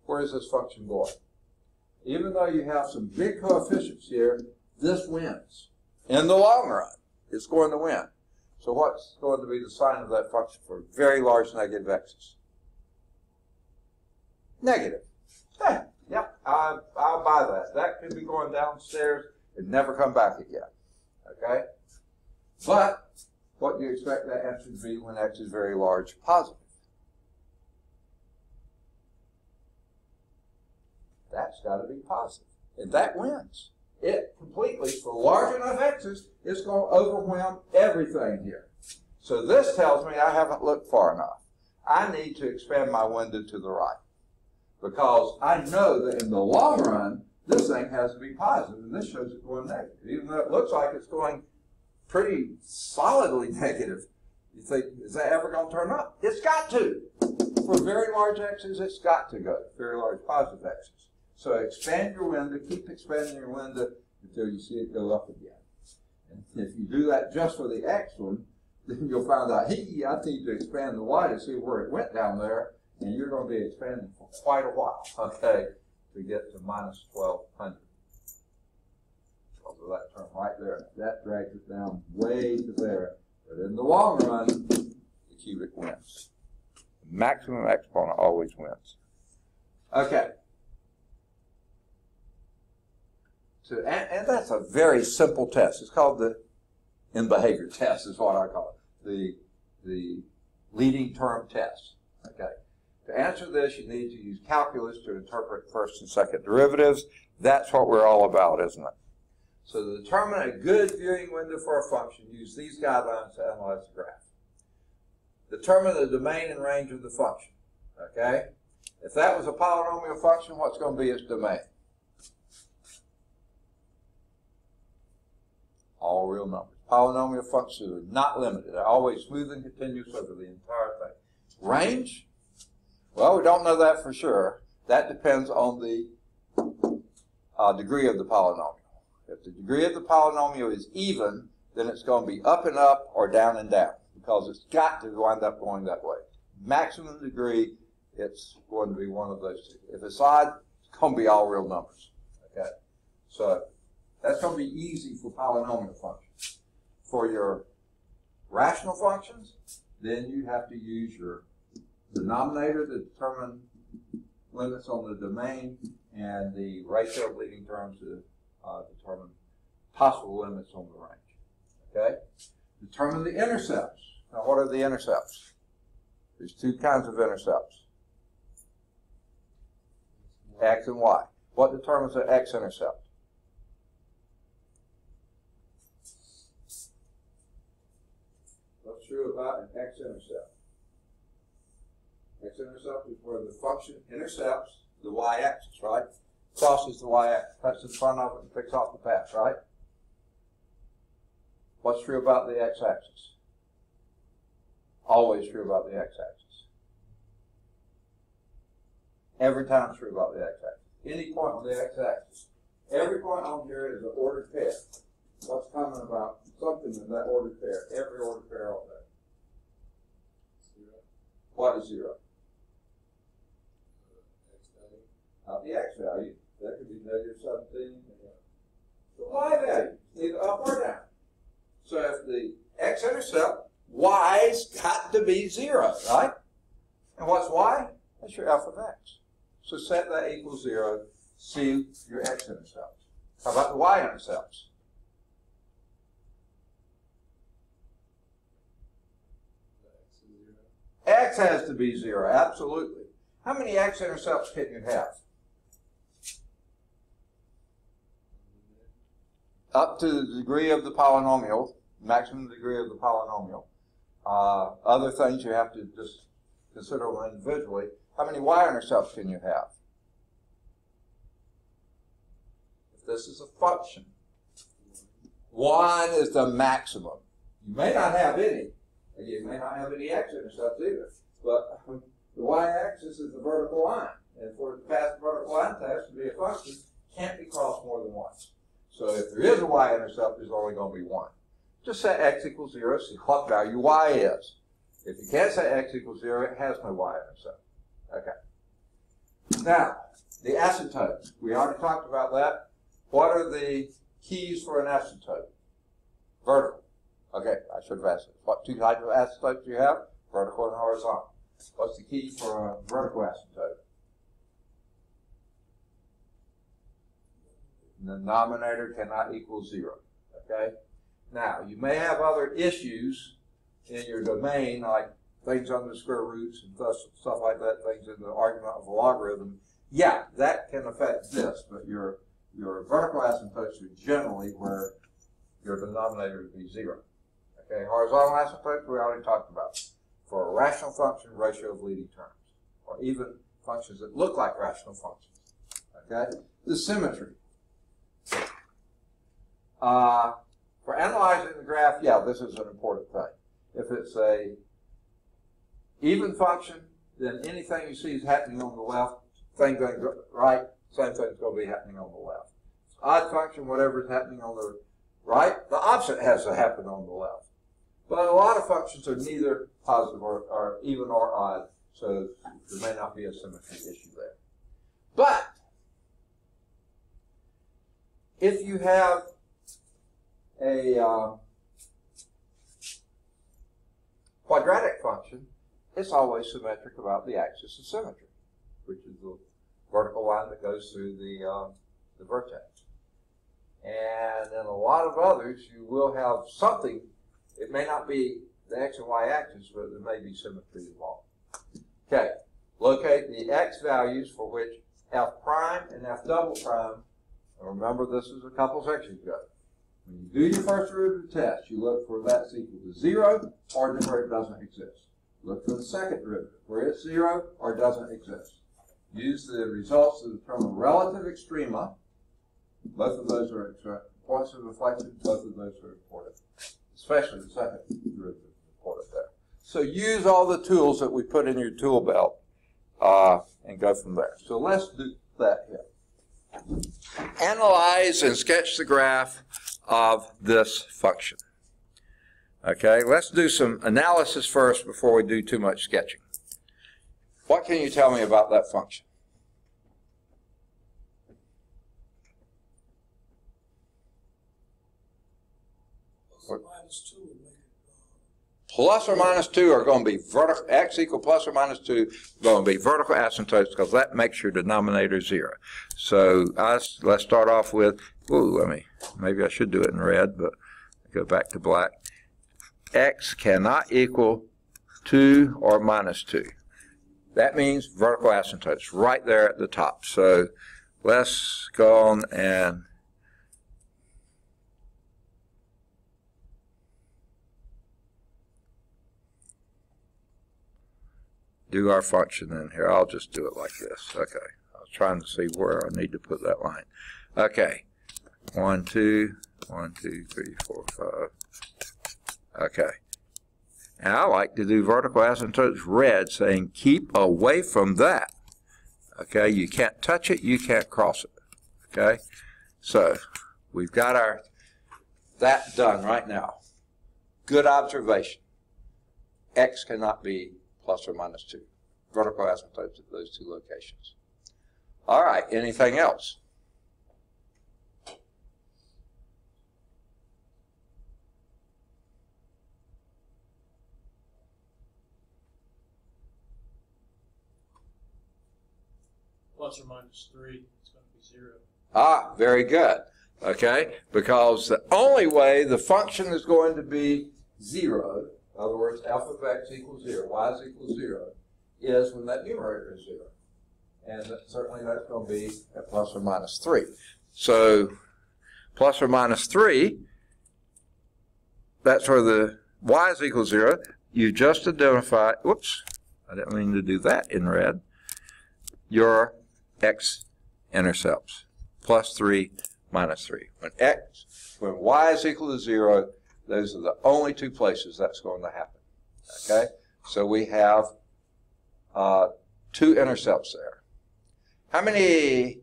Where is this function going? Even though you have some big coefficients here, this wins. In the long run, it's going to win. So what's going to be the sign of that function for very large negative x's? Negative. Eh, yeah, yeah I, I'll buy that. That could be going downstairs and never come back again. Okay? But what do you expect that answer to be when x is very large? Positive. That's got to be positive. And that wins. It completely, for large enough x's, it's going to overwhelm everything here. So this tells me I haven't looked far enough. I need to expand my window to the right. Because I know that in the long run, this thing has to be positive, and this shows it going negative. Even though it looks like it's going pretty solidly negative, you think, is that ever going to turn up? It's got to. For very large x's, it's got to go. Very large positive x's. So expand your window, keep expanding your window until you see it go up again. And if you do that just for the x one, then you'll find out, hey, I need to expand the y to see where it went down there, and you're going to be expanding for quite a while, okay, to get to minus 1200. So that term right there, that drags it down way to there. But in the long run, the cubic wins. The maximum exponent always wins. Okay. So, and, and that's a very simple test. It's called the end behavior test, is what I call it. The, the leading term test. Okay. To answer this, you need to use calculus to interpret first and second derivatives. That's what we're all about, isn't it? So to determine a good viewing window for a function, use these guidelines to analyze the graph. Determine the domain and range of the function. Okay? If that was a polynomial function, what's going to be its domain? All real numbers. Polynomial functions are not limited. They're always smooth and continuous over the entire thing. Range? Well, we don't know that for sure. That depends on the uh, degree of the polynomial. If the degree of the polynomial is even, then it's going to be up and up or down and down because it's got to wind up going that way. Maximum degree, it's going to be one of those two. If it's odd, it's going to be all real numbers. Okay, so that's going to be easy for polynomial functions. For your rational functions, then you have to use your denominator to determine limits on the domain and the ratio of leading terms to uh, determine possible limits on the range. Okay? Determine the intercepts. Now, what are the intercepts? There's two kinds of intercepts. X and Y. What determines an x-intercept? What's true about an x-intercept? X-intercept is where the function intercepts the y-axis, right? Crosses the y-axis, cuts in front of it, and picks off the path, right? What's true about the x-axis? Always true about the x-axis. Every time true about the x-axis. Any point on the x-axis. Every point on here is an ordered pair. What's common about something in that ordered pair? Every ordered pair out there. Zero. What is zero? Uh, Not the x value you measure something. The y value, either up or down. So if the x-intercept, y's got to be zero, right? And what's y? That's your f of x. So set that equals zero, see your x-intercepts. How about the y-intercepts? X has to be zero, absolutely. How many x-intercepts can you have? Up to the degree of the polynomial, maximum degree of the polynomial. Uh, other things you have to just consider individually. How many y-intercepts can you have? If this is a function, one is the maximum. You may not have any, and you may not have any x-intercepts either. But the y-axis is the vertical line. And for the pass the vertical line test to be a function, can't be crossed more than once. So if there is a y-intercept, there's only going to be one. Just set x equals 0, see what value y is. If you can't set x equals 0, it has no y-intercept. Okay. Now, the asymptotes. We already talked about that. What are the keys for an asymptote? Vertical. Okay, I should have asked. What two types of asymptotes do you have? Vertical and horizontal. What's the key for a vertical asymptote? The denominator cannot equal zero. Okay? Now, you may have other issues in your domain, like things under square roots and stuff like that, things in the argument of a logarithm. Yeah, that can affect this, but your your vertical asymptotes are generally where your denominator would be zero. Okay, horizontal asymptotes we already talked about for a rational function, ratio of leading terms, or even functions that look like rational functions. Okay? The symmetry. Uh, for analyzing the graph, yeah, this is an important thing. If it's a even function, then anything you see is happening on the left, same thing right, same thing is going to be happening on the left. Odd function, whatever is happening on the right, the opposite has to happen on the left. But a lot of functions are neither positive or, or even or odd, so there may not be a symmetry issue there. But if you have a uh, quadratic function, it's always symmetric about the axis of symmetry, which is the vertical line that goes through the, uh, the vertex. And in a lot of others, you will have something it may not be the x and y axis, but there may be symmetry involved. Okay, locate the x values for which f prime and f double prime, and remember this is a couple sections ago. When you do your first derivative test, you look for that's equal to zero or where it doesn't exist. Look for the second derivative, where it's zero or doesn't exist. Use the results to determine relative extrema. Both of those are points of inflection, both of those are important especially the second derivative reported there. So use all the tools that we put in your tool belt uh, and go from there. So let's do that here. Analyze and sketch the graph of this function. Okay, let's do some analysis first before we do too much sketching. What can you tell me about that function?
minus two would make it,
Plus or minus two are going to be vertical, x equal plus or minus two, going to be vertical asymptotes because that makes your denominator zero. So us, let's start off with, ooh, I mean, maybe I should do it in red, but go back to black. x cannot equal 2 or minus 2. That means vertical asymptotes right there at the top. So let's go on and do our function in here. I'll just do it like this. Okay. I was trying to see where I need to put that line. Okay. One, two, one, two, three, four, five. Okay. And I like to do vertical asymptotes red, saying keep away from that. Okay, you can't touch it, you can't cross it. Okay, so we've got our that done right now. Good observation. X cannot be plus or minus 2. Vertical asymptotes at those two locations. All right, anything else?
Plus or minus 3, it's going to be 0.
Ah, very good. Okay, because the only way the function is going to be 0 in other words, f of x equals zero, y is equals zero, is when that numerator is zero. And that- certainly that's going to be at plus or minus three. So plus or minus three, that's where the y is equal to zero. You just identify, whoops, I didn't mean to do that in red, your x intercepts plus 3 minus 3. When x, when y is equal to 0, those are the only two places that's going to happen. Okay? So we have uh, two intercepts there. How many,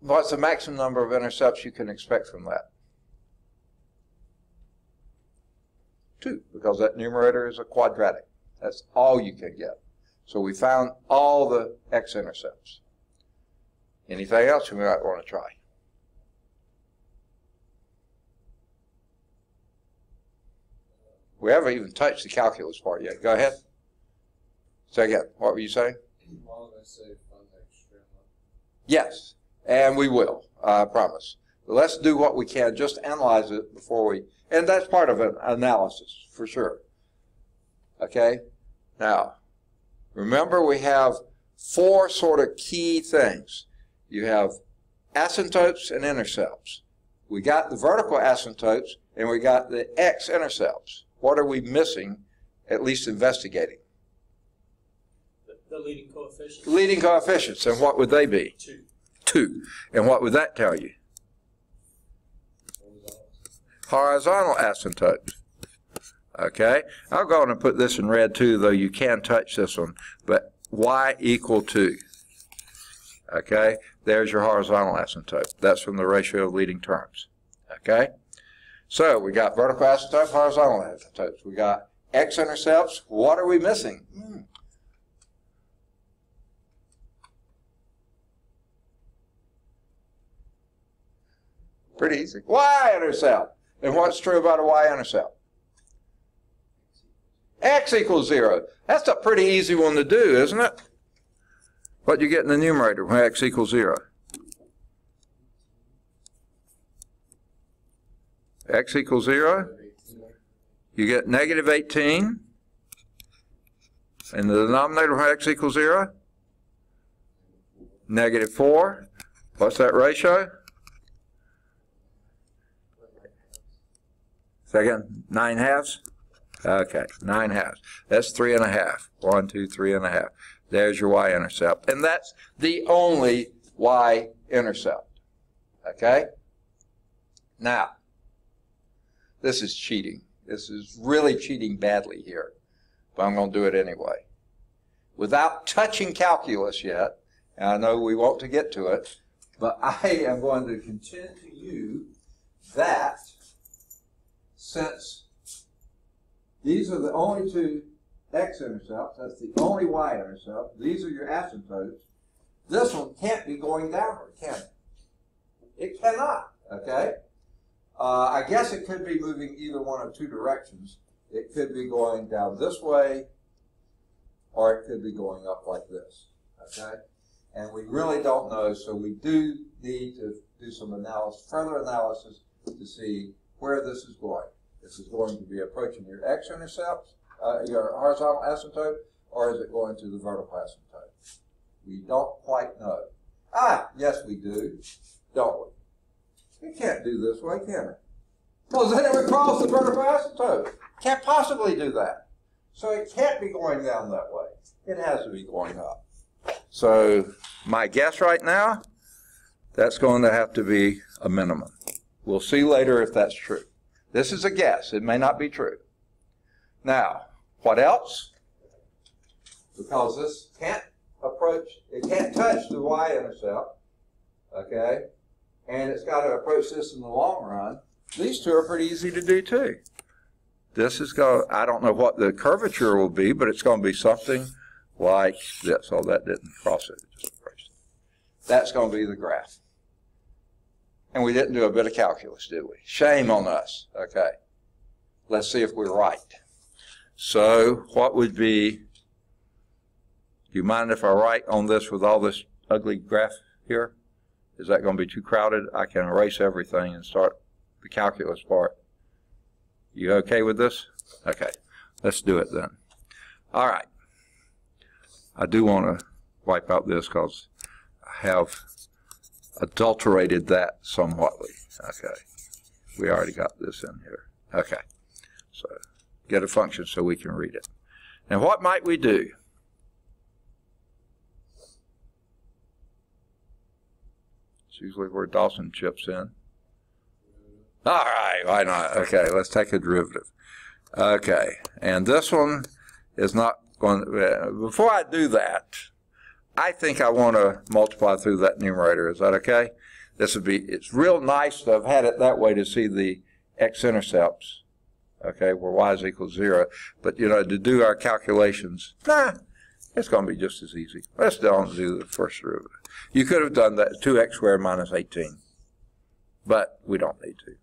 what's the maximum number of intercepts you can expect from that? Two, because that numerator is a quadratic. That's all you can get. So we found all the x-intercepts. Anything else you might want to try? We haven't even touched the calculus part yet. Go ahead. Say again. What were you saying?
Why would I say fund extra?
Yes, and we will. I promise. But let's do what we can. Just analyze it before we, and that's part of an analysis for sure. Okay. Now, remember we have four sort of key things. You have asymptotes and intercepts. We got the vertical asymptotes and we got the x-intercepts. What are we missing, at least investigating?
The, the leading coefficient,
Leading coefficients, and what would they be?
two.
Two. And what would that tell you? Horizontal asymptotes. Okay? I'll go on and put this in red too, though you can touch this one. But y equal to. Okay? There's your horizontal asymptote. That's from the ratio of leading terms. Okay? So we got vertical asymptote, horizontal asymptotes. We got x-intercepts. What are we missing? Hmm. Pretty easy. Y-intercept. And what's true about a y-intercept? X equals zero. That's a pretty easy one to do, isn't it? What you get in the numerator when x equals zero? X equals zero. You get negative 18. And the denominator when x equals zero? Negative 4. What's that ratio? Second, nine halves? Okay, nine halves. That's three and a half. One, two, three and a half. There's your y-intercept. And that's the only y-intercept. Okay? Now, this is cheating. This is really cheating badly here. But I'm going to do it anyway. Without touching calculus yet, and I know we want to get to it, but I am going to contend to you that since these are the only two x-intercepts, that's the only y-intercept, these are your asymptotes, this one can't be going downward, can it? It cannot, okay? Uh, I guess it could be moving either one of two directions. It could be going down this way, or it could be going up like this, okay? And we really don't know, so we do need to do some analysis, further analysis to see where this is going. This is going to be approaching your x-intercept, uh, your horizontal asymptote, or is it going to the vertical asymptote? We don't quite know. Ah, yes we do, don't we? It can't do this way, can it? Because then it would cross the vertical asymptote. Can't possibly do that. So it can't be going down that way. It has to be going up. So my guess right now, that's going to have to be a minimum. We'll see later if that's true. This is a guess. It may not be true. Now, what else? Because this can't approach, it can't touch the y-intercept, okay? And it's got to approach this in the long run. These two are pretty easy to do too. This is going, I don't know what the curvature will be, but it's going to be something like this. Oh, that didn't cross it. it. That's going to be the graph. And we didn't do a bit of calculus, did we? Shame on us. Okay. Let's see if we're right. So, what would be, do you mind if I write on this with all this ugly graph here? Is that going to be too crowded? I can erase everything and start the calculus part. You okay with this? Okay, let's do it then. All right. I do want to wipe out this because I have adulterated that somewhatly. Okay. We already got this in here. Okay. So get a function so we can read it. And what might we do? Usually where Dawson chips in. All right, why not? Okay, let's take a derivative. Okay, and this one is not going, uh, before I do that, I think I want to multiply through that numerator. Is that okay? This would be, it's real nice to have had it that way to see the x-intercepts, okay, where y is equal to zero. But, you know, to do our calculations, nah, it's going to be just as easy. Let's don't do the first derivative. You could have done that, 2x squared minus 18. But we don't need to.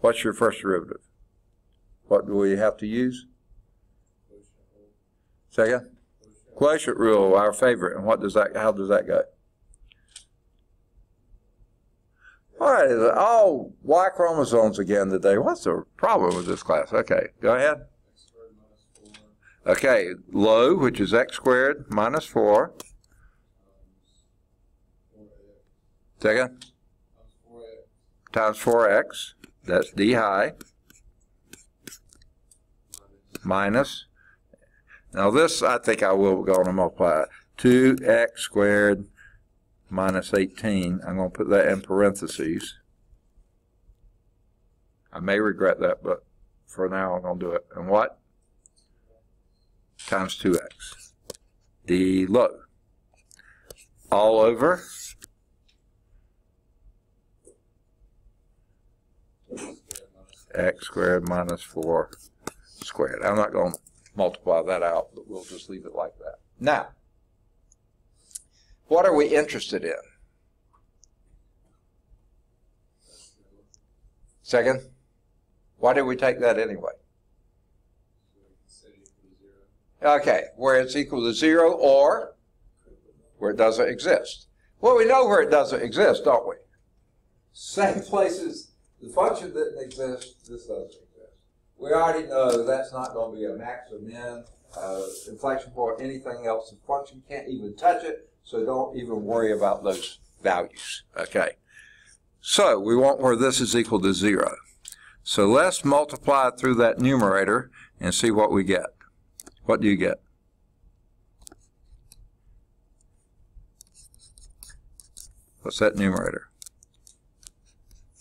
What's your first derivative? What do we have to use? Second? Quotient rule, our favorite. And what does that, how does that go? All right, all Y chromosomes again today. What's the problem with this class? Okay, go ahead. Okay, low, which is x squared minus 4.
times four x
Second,
times four x
times 4x. That's d high
minus
minus. Now this, I think I will go on and multiply. 2x squared minus 18. I'm going to put that in parentheses. I may regret that, but for now I'm going to do it. And what? Times 2x. d low. All over
x squared minus
x squared minus 4 squared. I'm not going to multiply that out, but we'll just leave it like that. Now, what are we interested in? Second, why did we take that anyway? Okay, where it's equal to zero or where it doesn't exist. Well, we know where it doesn't exist, don't we? Same places, the function didn't exist, this doesn't exist. We already know that's not going to be a max or min, uh, inflection point, anything else. The function can't even touch it, so don't even worry about those values, okay? So we want where this is equal to zero. So let's multiply through that numerator and see what we get. What do you get? What's that numerator?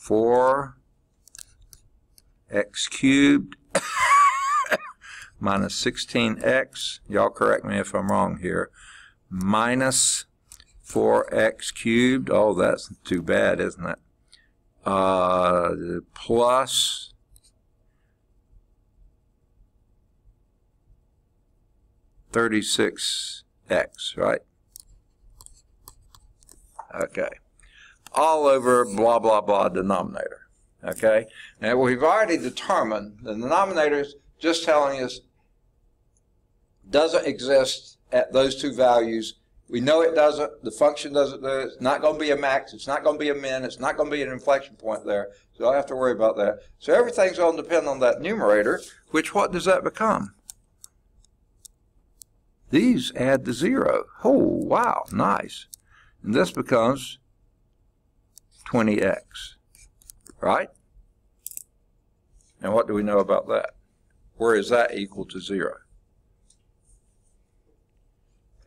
4x cubed minus 16x, y'all correct me if I'm wrong here, minus 4x cubed, oh, that's too bad, isn't it? Uh, plus thirty-six x, right? Okay. All over blah, blah, blah denominator. Okay? Now, we've already determined the denominator is just telling us doesn't exist at those two values. We know it doesn't. The function doesn't do it. It's not going to be a max. It's not going to be a min. It's not going to be an inflection point there. So I have to worry about that. So everything's going to depend on that numerator, which what does that become? These add to zero. Oh, wow, nice. And this becomes 20x, right? And what do we know about that? Where is that equal to zero?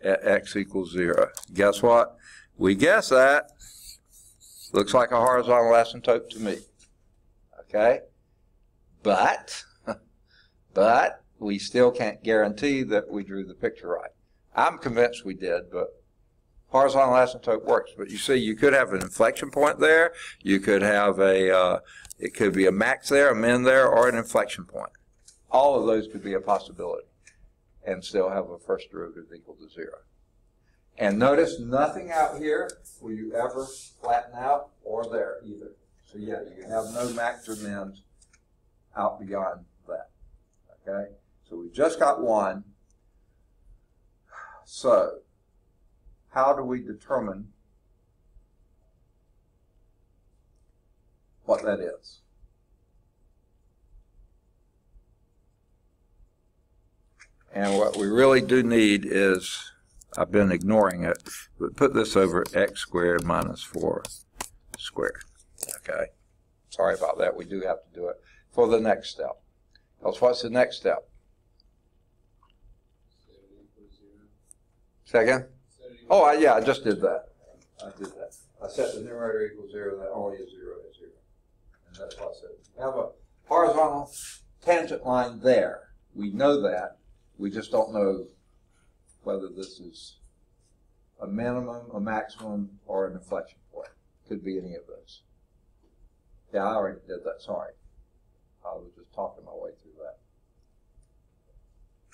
At x equals zero. Guess what? We guess that. Looks like a horizontal asymptote to me. Okay? But, but we still can't guarantee that we drew the picture right. I'm convinced we did, but horizontal asymptote works. But you see, you could have an inflection point there. You could have a, uh, it could be a max there, a min there, or an inflection point. All of those could be a possibility and still have a first derivative equal to zero. And notice nothing out here will you ever flatten out or there either. So yeah, you have no max or mins out beyond that. Okay? So we just got one. So how do we determine what that is? And what we really do need is, I've been ignoring it, but put this over x squared minus 4 squared. Okay? Sorry about that. We do have to do it for the next step. Because what's the next step? Second?
Equal-
Oh, I, yeah, I just did that. I did that. I set the numerator equals zero, that only is zero is zero. And that's what I said. We Have a horizontal tangent line there. We know that. We just don't know whether this is a minimum, a maximum, or an inflection point. Could be any of those. Yeah, I already did that, sorry. I was just talking my way through that.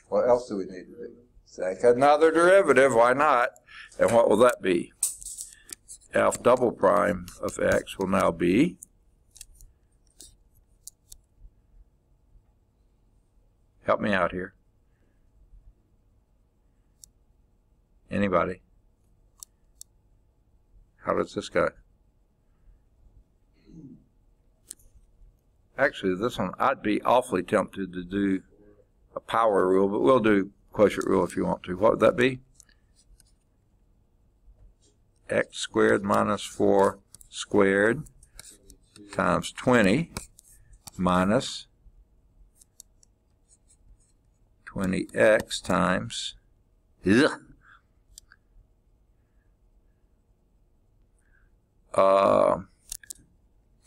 What else do we need to do? Take another derivative, why not? And what will that be? F double prime of x will now be Help me out here. Anybody? How does this go? Actually, this one, I'd be awfully tempted to do a power rule, but we'll do quotient rule if you want to. What would that be? x squared minus 4 squared times 20 minus 20x times ugh, uh,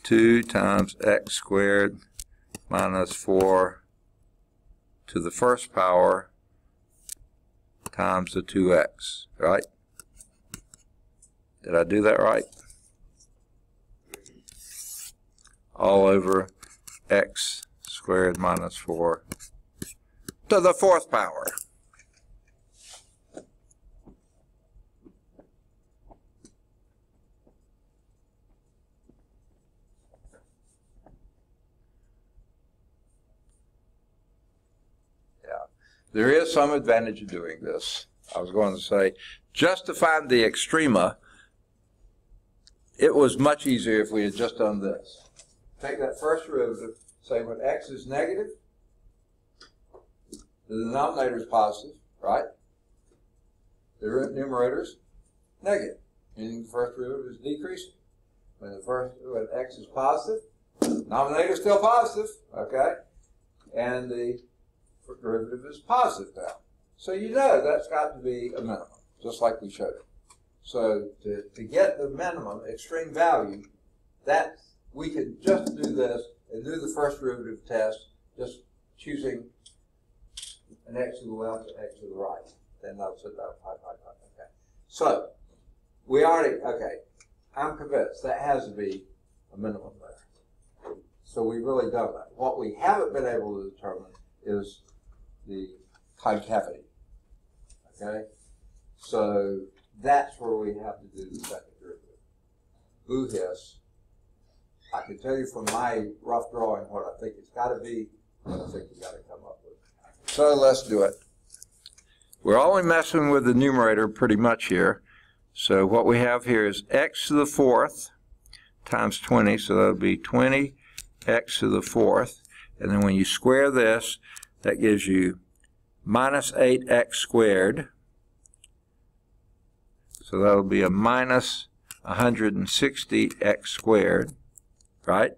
2 times x squared minus 4 to the first power times the 2x, right? Did I do that right? All over x squared minus 4 to the fourth power. Yeah, there is some advantage of doing this. I was going to say, just to find the extrema, it was much easier if we had just done this. Take that first derivative, say when x is negative, the denominator is positive, right? The numerator is negative, meaning the first derivative is decreasing. When the first, when x is positive, denominator is still positive, okay? And the derivative is positive now. So you know that's got to be a minimum, just like we showed. So to, to get the minimum extreme value, that we could just do this and do the first derivative test, just choosing an x to the left and x to the right. Then sit down, pi, pi, pi, okay. So, we already, okay, I'm convinced that has to be a minimum there. So we've really done that. What we haven't been able to determine is the concavity. Okay? So that's where we have to do the second derivative. Boo hiss. I can tell you from my rough drawing what I think it's got to be, what I think we got to come up with. So let's do it. We're only messing with the numerator pretty much here. So what we have here is x to the fourth times 20, so that'll be 20 x to the fourth. And then when you square this, that gives you minus 8x squared. So that'll be a minus 160x squared, right?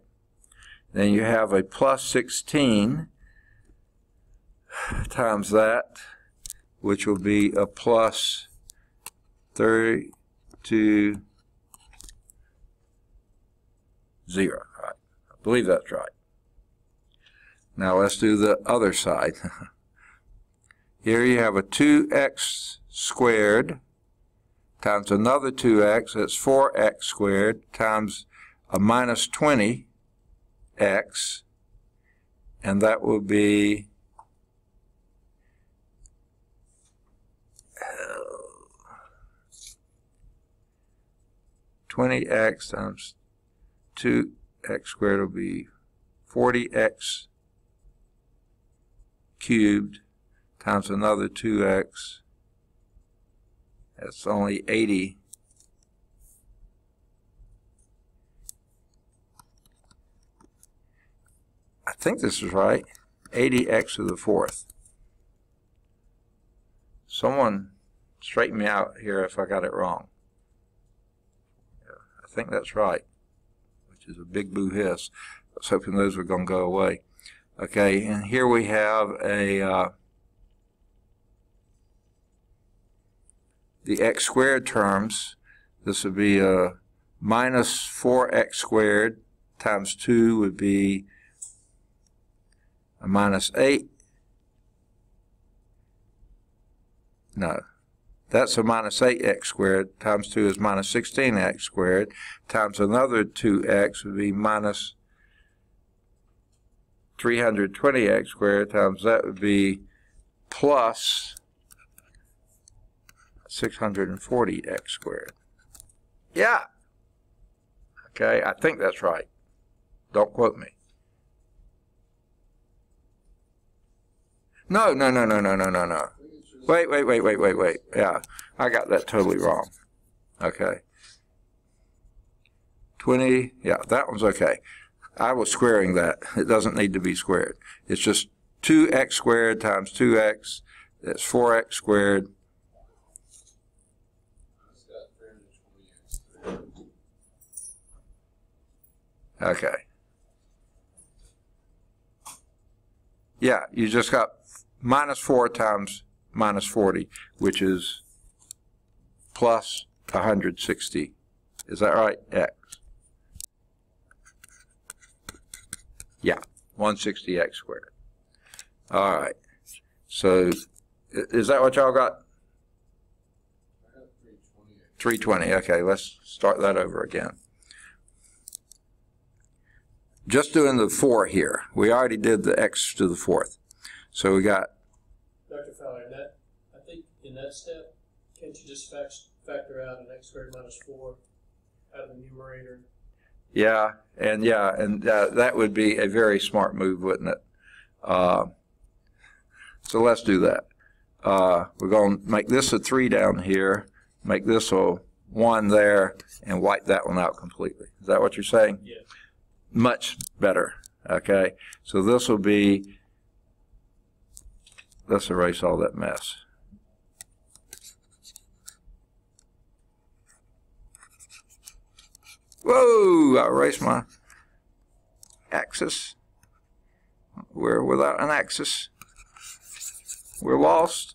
Then you have a plus 16 times that, which will be a plus 32 zero, right? I believe that's right. Now let's do the other side. Here you have a 2x squared times another 2x, that's 4x squared, times a minus 20x, and that will be uh, twenty x times two x squared will be forty x cubed times another two x That's only 80. I think this is right. 80x to the fourth. Someone straighten me out here if I got it wrong. I think that's right, which is a big boo hiss. I was hoping those were going to go away. Okay, and here we have a uh, the x squared terms. This would be a minus 4x squared times 2 would be a minus 8. No, that's a minus 8x squared times 2 is minus 16x squared times another 2x would be minus 320x squared times that would be plus 640x squared. Yeah. Okay, I think that's right. Don't quote me. No, no, no, no, no, no, no, no. Wait, wait, wait, wait, wait, wait. Yeah, I got that totally wrong. Okay. 20, yeah, that one's okay. I was squaring that. It doesn't need to be squared. It's just 2x squared times 2x. That's 4x squared. Okay. Yeah, you just got minus 4 times minus 40, which is plus 160. Is that right? X. Yeah, 160x squared. All right. So is that what y'all got?
Three twenty
Okay, let's start that over again. Just doing the 4 here. We already did the x to the fourth. So we got
Dr. Fowler, that, I think in that step, can't you just factor out an x squared minus four out of the numerator?
Yeah, and yeah, and uh, that would be a very smart move, wouldn't it? Uh, so let's do that. Uh, we're going to make this a 3 down here, make this a 1 there, and wipe that one out completely. Is that what you're saying?
Yeah.
Much better, okay? So this will be, let's erase all that mess. Whoa, I erased my axis. We're without an axis. We're lost.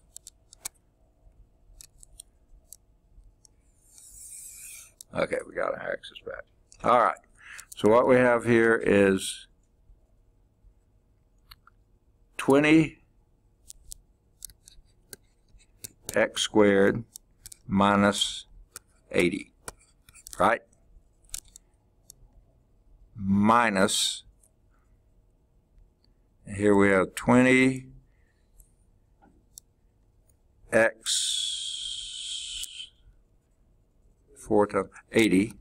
Okay, we got our axis back. All right. So what we have here is 20 x squared minus 80, right? Minus, here we have 20 x 4 times 80,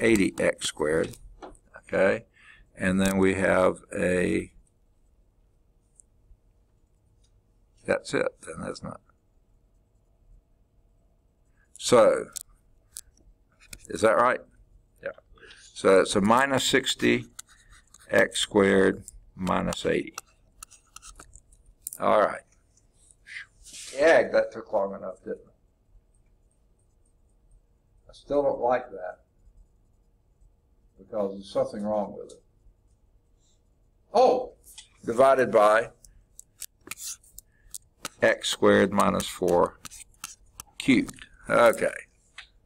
80 x squared, okay? And then we have a, that's it, then that's not. So, is that right? So it's a minus 60 x squared minus 80. All right. Yeah, that took long enough, didn't it? I still don't like that because there's something wrong with it. Oh, divided by x squared minus 4 cubed. Okay,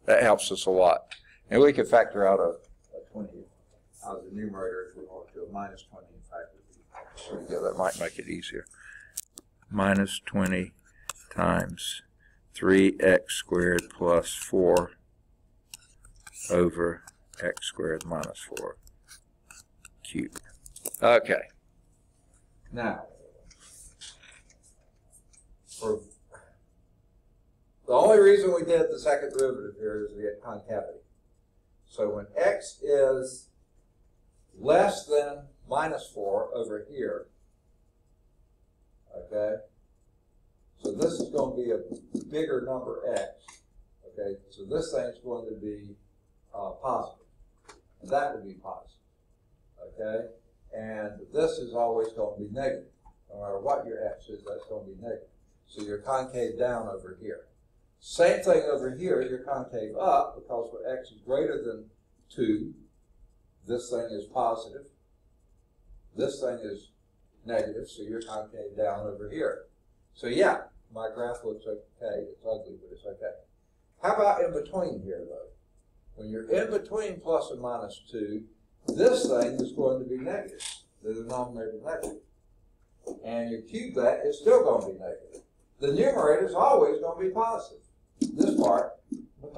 that helps us a lot. And we can factor out a 20 out of the numerator if we want to, a minus 20 in fact. would be- Yeah, that might make it easier. Minus 20 times 3x squared plus 4 over x squared minus 4 cubed. Okay. Now, for the only reason we did the second derivative here is to get concavity. So when x is less than minus 4 over here, okay? So this is gonna be a bigger number x, okay? So this thing's going to be, uh, positive. And that would be positive, okay? And this is always gonna be negative. No matter what your x is, that's gonna be negative. So you're concave down over here. Same thing over here, you're concave up because when x is greater than two, this thing is positive. This thing is negative, so you're concave down over here. So yeah, my graph looks okay. It's ugly, but it's okay. How about in between here though? When you're in between plus and minus two, this thing is going to be negative. The denominator is negative. And you cube that, it's still going to be negative. The numerator is always going to be positive. This part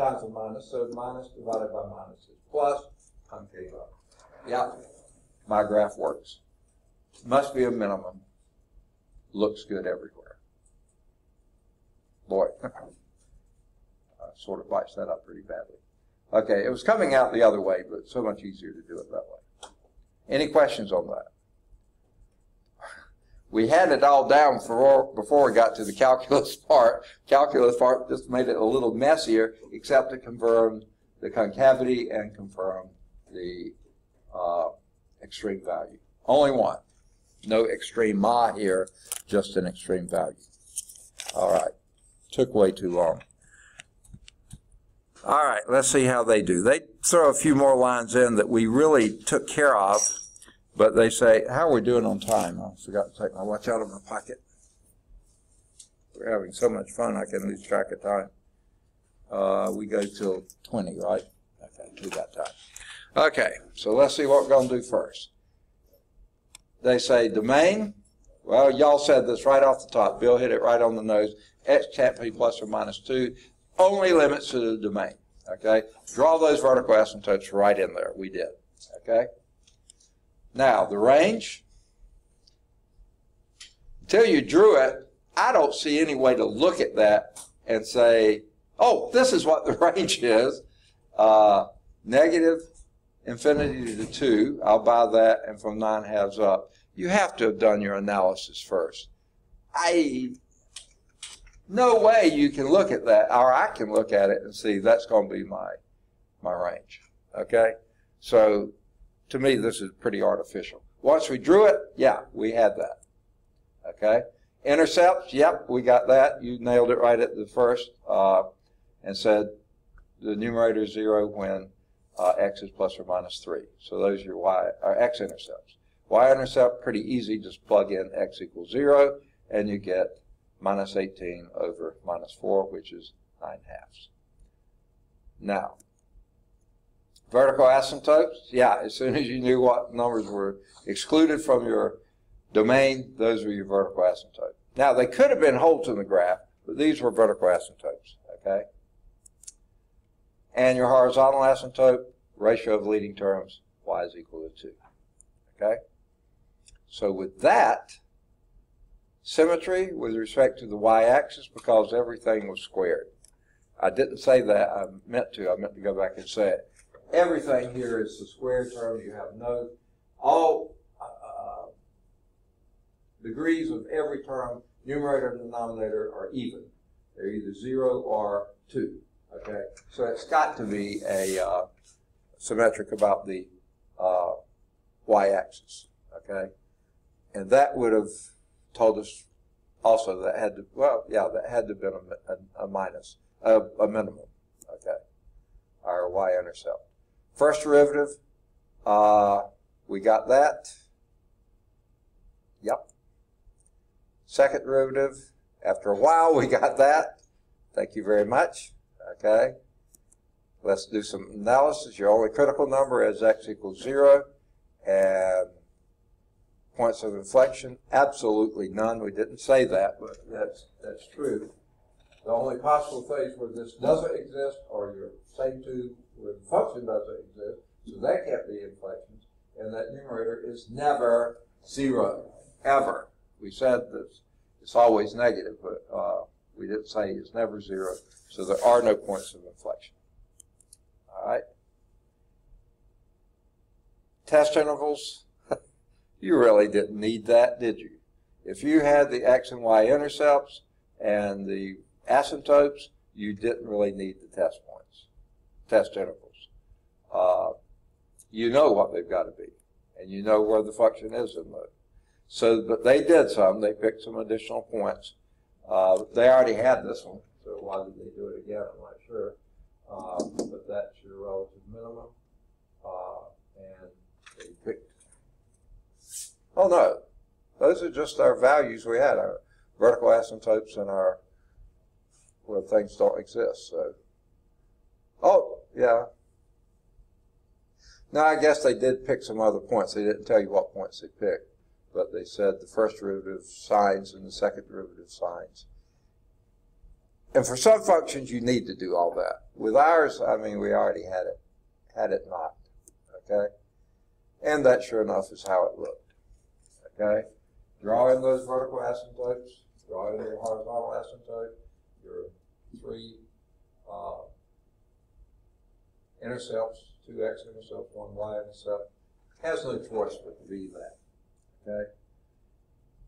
times a minus, so minus divided by minus is plus concave up. Yeah, my graph works. Must be a minimum. Looks good everywhere. Boy, sort of bites that up pretty badly. Okay, it was coming out the other way, but so much easier to do it that way. Any questions on that? We had it all down before, before we got to the calculus part. Calculus part just made it a little messier, except to confirm the concavity and confirm the uh, extreme value. Only one. No extrema here, just an extreme value. All right. Took way too long. All right, let's see how they do. They throw a few more lines in that we really took care of, but they say, how are we doing on time? I forgot to take my watch out of my pocket. We're having so much fun, I can lose track of time. Uh, we go till 20, right? Okay, we got time. Okay, so let's see what we're going to do first. They say domain. Well, y'all said this right off the top. Bill hit it right on the nose. X can't be plus or minus 2. Only limits to the domain. Okay? Draw those vertical asymptotes right in there. We did. Okay? Now, the range. Until you drew it, I don't see any way to look at that and say, oh, this is what the range is. Uh, negative infinity to 2, I'll buy that, and from 9 halves up. You have to have done your analysis first. I, no way you can look at that, or I can look at it and see that's going to be my, my range. Okay? So, to me, this is pretty artificial. Once we drew it, yeah, we had that. Okay? Intercepts, yep, we got that. You nailed it right at the first, uh, and said the numerator is zero when uh, x is plus or minus 3. So those are your y, or x-intercepts. Y-intercept, pretty easy, just plug in x equals 0, and you get minus 18 over minus 4, which is 9 halves. Now, vertical asymptotes, yeah, as soon as you knew what numbers were excluded from your domain, those were your vertical asymptotes. Now, they could have been holes in the graph, but these were vertical asymptotes, okay? And your horizontal asymptote, ratio of leading terms, y is equal to 2. Okay? So with that, symmetry with respect to the y-axis because everything was squared. I didn't say that. I meant to. I meant to go back and say it. Everything here is the square term. You have no, all uh, degrees of every term, numerator and denominator, are even. They're either 0 or 2. Okay? So it's got to be a uh, symmetric about the uh, y-axis. Okay? And that would have told us also that had to, well, yeah, that had to have been a, a, a minus, a, a minimum. Okay? Our y-intercept. First derivative, uh, we got that. Yep. Second derivative, after a while we got that. Thank you very much. Okay. Let's do some analysis. Your only critical number is x equals 0. And points of inflection, absolutely none. We didn't say that, but that's, that's true. The only possible phase where this doesn't exist are your same two where the function doesn't exist, so that can't be inflections. And that numerator is never zero, ever. We said that it's always negative, but uh, we didn't say it's never zero, so there are no points of inflection. All right. Test intervals, you really didn't need that, did you? If you had the x and y intercepts And the asymptotes, you didn't really need the test points, test intervals. Uh, you know what they've got to be, and you know where the function is in those. So, but they did some. They picked some additional points. Uh, they already had this one, so why did they do it again? I'm not sure. Uh, but that's your relative minimum. Uh, and they picked. Oh no, those are just our values we had, our vertical asymptotes and our where things don't exist. So, oh yeah. Now I guess they did pick some other points. They didn't tell you what points they picked, but they said the first derivative signs and the second derivative signs. And for some functions, you need to do all that. With ours, I mean, we already had it, had it not. Okay, and that sure enough is how it looked. Okay, draw in those vertical asymptotes, draw in your horizontal asymptote, your three uh, intercepts, two x intercepts, one y intercept. Has no choice but to be that. Okay,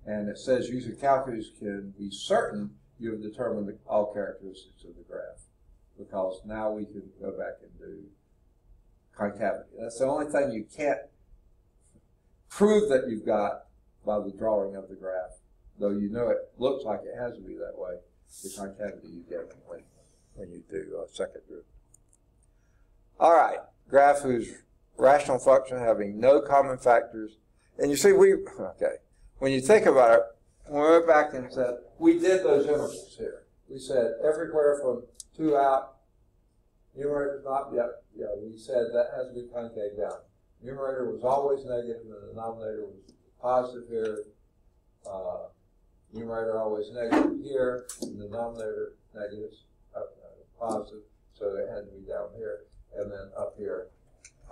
and it says using calculus can be certain you have determined the, all characteristics of the graph because now we can go back and do concavity. That's the only thing you can't prove that you've got by the drawing of the graph, though you know it looks like it has to be that way, the concavity you get when, when you do a second derivative. All right, graph whose rational function having no common factors. And you see, we, okay, when you think about it, when we went back and said, we did those intervals here. We said everywhere from two out, numerator not, yeah, yeah, we said that has to be concave down. Numerator was always negative and the denominator was positive here. Uh, numerator always negative here, and the denominator negative, uh, uh, positive, so it had to be down here. And then up here,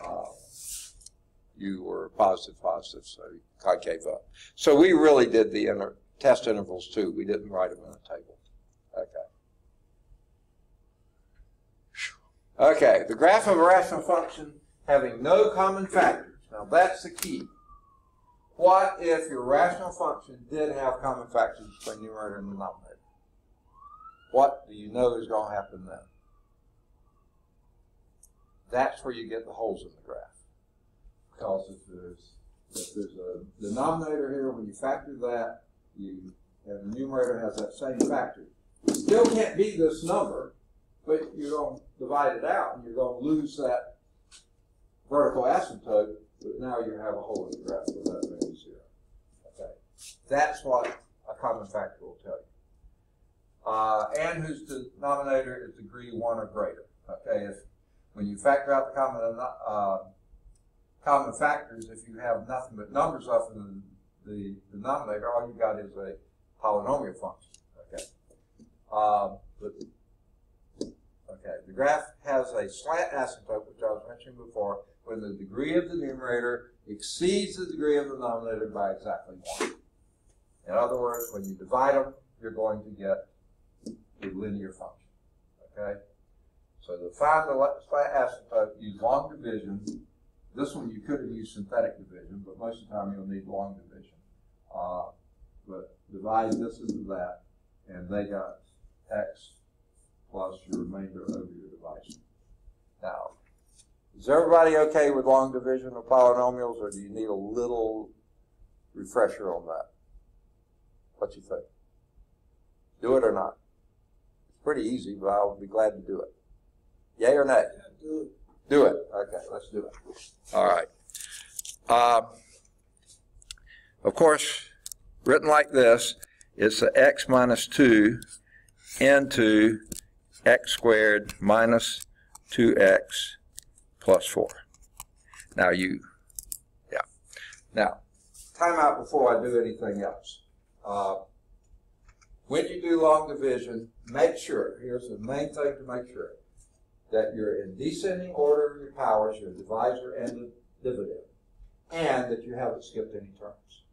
uh, you were positive, positive, so concave up. So we really did the inter- test intervals too. We didn't write them in a table. Okay. Okay, the graph of a rational function having no common factors. Now that's the key. What if your rational function did have common factors between numerator and denominator? What do you know is going to happen then? That's where you get the holes in the graph. Because if there's if there's a denominator here, when you factor that, you and the numerator has that same factor. It still can't be this number, but you're going to divide it out and you're going to lose that vertical asymptote, but now you have a hole in the graph where that value is zero. Okay. That's what a common factor will tell you. Uh, and whose denominator is degree one or greater. Okay, if when you factor out the common uh, common factors, if you have nothing but numbers left in the, the denominator, all you got is a polynomial function. Okay. Um, but, okay. The graph has a slant asymptote, which I was mentioning before, when the degree of the numerator exceeds the degree of the denominator by exactly one. In other words, when you divide them, you're going to get a linear function. Okay. So to find the asymptote, use long division. This one you could have used synthetic division, but most of the time you'll need long division. Uh, but divide this into that, and they got x plus your remainder over your divisor. Now, is everybody okay with long division of polynomials, or do you need a little refresher on that? What you think? Do it or not? It's pretty easy, but I'll be glad to do it. Yay or nay?
Do it.
Do it. Okay, let's do it. All right. Uh, of course, written like this, it's x 2 into x squared minus 2x plus 4. Now you, yeah. Now, time out before I do anything else. Uh, when you do long division, make sure, here's the main thing to make sure, that you're in descending order of your powers, your divisor and the dividend, and that you haven't skipped any terms.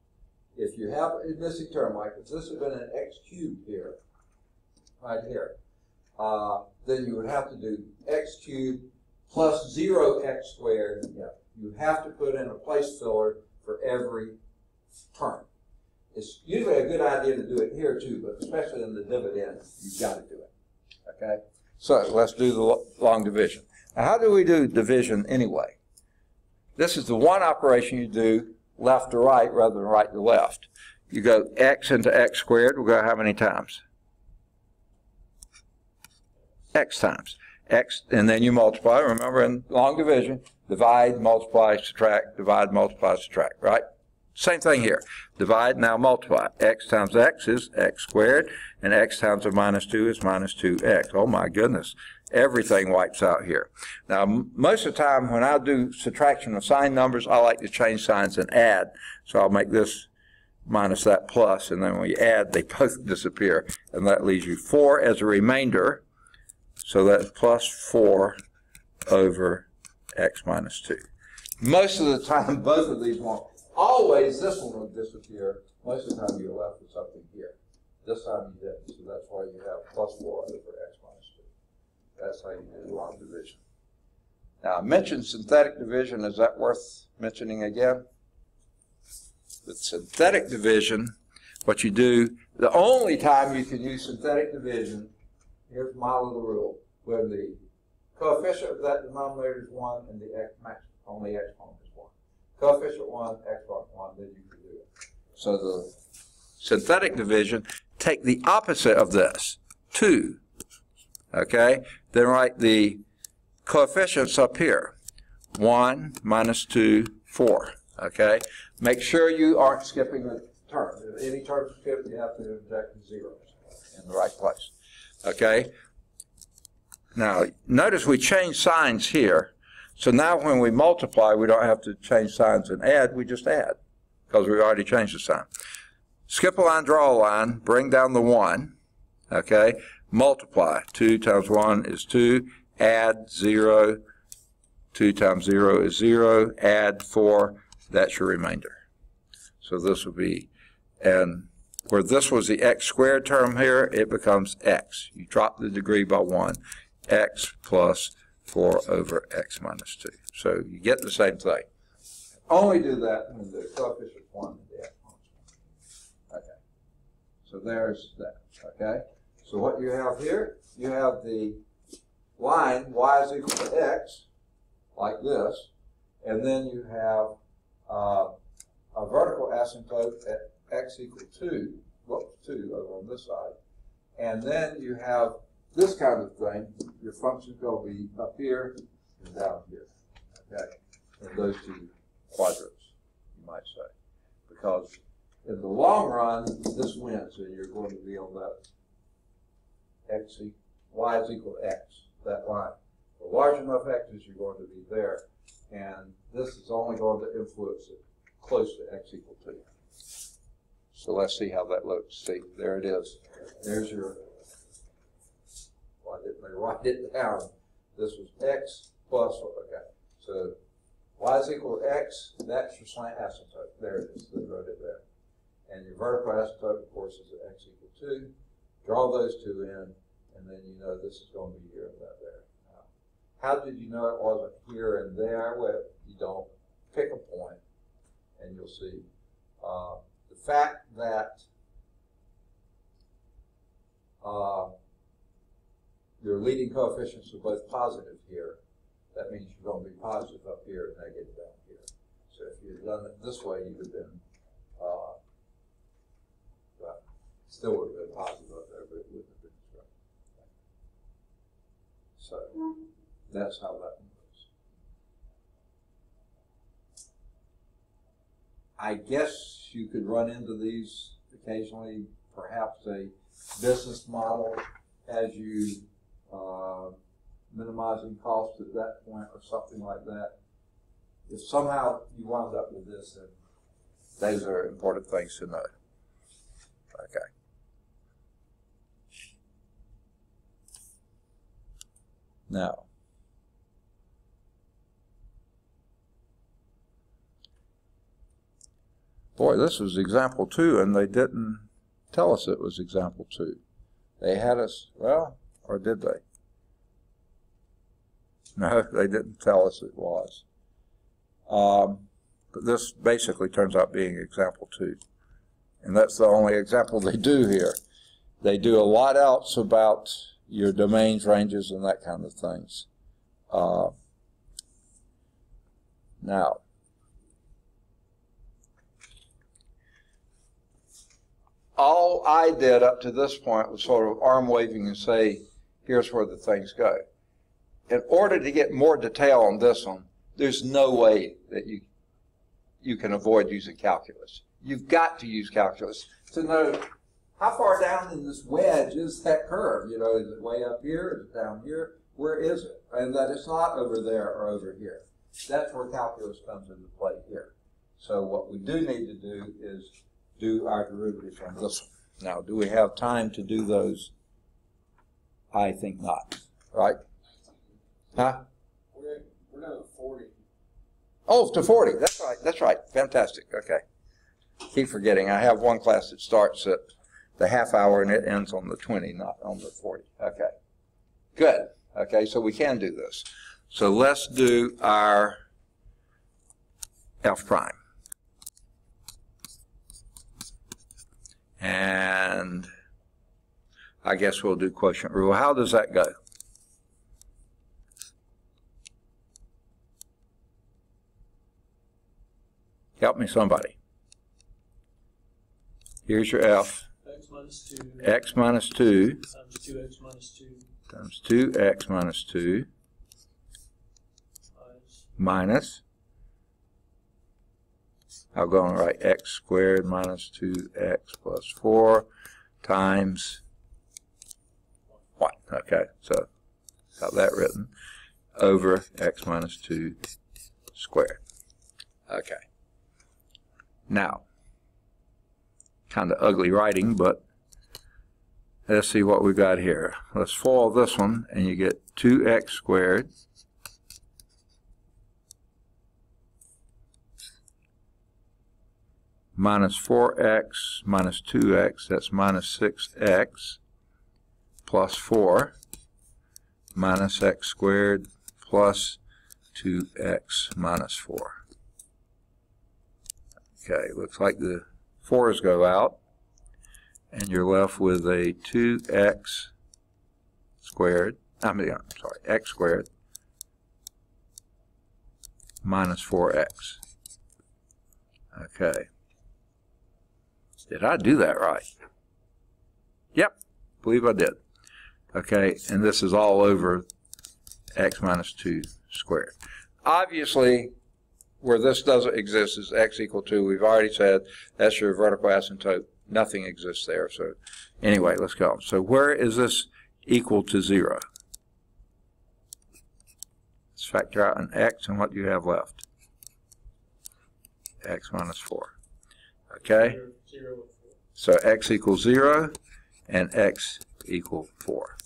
If you have a missing term, like if this had been an x cubed here, right here, uh, then you would have to do x cubed plus 0x squared. Yeah, you have to put in a place filler for every term. It's usually a good idea to do it here too, but especially in the dividend, you've got to do it. Okay? So let's do the long division. Now, how do we do division anyway? This is the one operation you do left to right rather than right to left. You go x into x squared, we'll go how many times? x times. x, and then you multiply. Remember in long division, divide, multiply, subtract, divide, multiply, subtract, right? Same thing here. Divide, now multiply. x times x is x squared, and x times a minus 2 is minus 2x. Oh my goodness. Everything wipes out here. Now, most of the time when I do subtraction of sign numbers, I like to change signs and add. So I'll make this minus that plus, and then when you add, they both disappear. And that leaves you 4 as a remainder. So that's plus 4 over x minus 2. Most of the time, both of these won't. Always, this one will disappear. Most of the time, you're left with something here. This time you didn't, so that's why you have plus 4 over x minus 2. That's how you do long division. Now, I mentioned synthetic division. Is that worth mentioning again? With synthetic division, what you do, the only time you can use synthetic division, here's my little rule, when the coefficient of that denominator is 1 and the x max, only exponent is 1. Coefficient 1, exponent 1, then you can do it. So the synthetic division, take the opposite of this, 2. Okay? Then write the coefficients up here. 1 minus 2, 4. Okay? Make sure you aren't skipping a term. If any terms skip, you have to inject the zeros in the right place. Okay? Now, notice we change signs here. So now when we multiply, we don't have to change signs and add, we just add because we already changed the sign. Skip a line, draw a line, bring down the 1, okay? Multiply. 2 times 1 is 2. Add 0. 2 times 0 is 0. Add 4. That's your remainder. So this will be, and where this was the x squared term here, it becomes x. You drop the degree by 1. x plus 4 over x minus 2. So you get the same thing. Only do that when the coefficient 1 and the exponent's 1. Okay. So there's that. Okay. So what you have here, you have the line y is equal to x, like this, and then you have uh, a vertical asymptote at x equal 2, whoops, 2 over on this side, and then you have this kind of thing, your function's going to be up here and down here, okay, in those two quadrants, you might say. Because in the long run, this wins, and you're going to be on that x, y is equal to x, that line. For large enough x's, you're going to be there, and this is only going to influence it close to x equal 2. So let's see how that looks. See, there it is. There's your, why didn't they write it down? This was x plus, okay. So y is equal to x, that's your slant asymptote. There it is, they wrote it there. And your vertical asymptote, of course, is at x equal 2. Draw those two in, and then you know this is going to be here and that there. Now, How did you know it wasn't here and there? Well, you don't. Pick a point, and you'll see. Uh, the fact that uh, your leading coefficients are both positive here, that means you're going to be positive up here and negative down here. So if you'd done it this way, you would have been, uh, well, still would have been positive up there, but it wouldn't have been straight. So that's how that goes. I guess you could run into these occasionally, perhaps a business model as you uh, minimizing costs at that point or something like that. If somehow you wound up with this, then those are important things to know. Okay. Now, boy, this was example two, and they didn't tell us it was example two. They had us, well, or did they? No, they didn't tell us it was. Um, but this basically turns out being example two. And that's the only example they do here. They do a lot else about your domains, ranges, and that kind of things. Uh, now, all I did up to this point was sort of arm waving and say, here's where the things go. In order to get more detail on this one, there's no way that you you can avoid using calculus. You've got to use calculus to know how far down in this wedge is that curve. You know, is it way up here? Is it down here? Where is it? And that it's not over there or over here. That's where calculus comes into play here. So what we do need to do is do our derivatives on this one. Now, do we have time to do those? I think not. Right? Huh?
We're, we're down to forty.
Oh, to 40. That's right. That's right. Fantastic. Okay. Keep forgetting. I have one class that starts at the half hour and it ends on the 20, not on the 40. Okay. Good. Okay. So we can do this. So let's do our F prime. And I guess we'll do quotient rule. How does that go? Help me, somebody. Here's your F.
X minus two.
X minus 2
Times two X minus two
times 2x minus 2
times
minus, I'll go and write x squared minus 2x plus 4 times 1. Okay, so got that written over x minus 2 squared. Okay. Now, kind of ugly writing, but let's see what we got here. Let's FOIL this one, and you get 2x squared minus 4x minus 2x, that's minus 6x, plus 4, minus x squared plus 2x minus 4. Okay, looks like the 4's go out, and you're left with a 2x squared, I mean, I'm sorry, x squared minus 4x. Okay. Did I do that right? Yep, believe I did. Okay, and this is all over x minus 2 squared. Obviously, where this doesn't exist is x equal 2. We've already said that's your vertical asymptote. Nothing exists there. So anyway, let's go. So where is this equal to 0? Let's factor out an x, and what do you have left? x minus 4. Okay? So x equals 0 and x equal 4.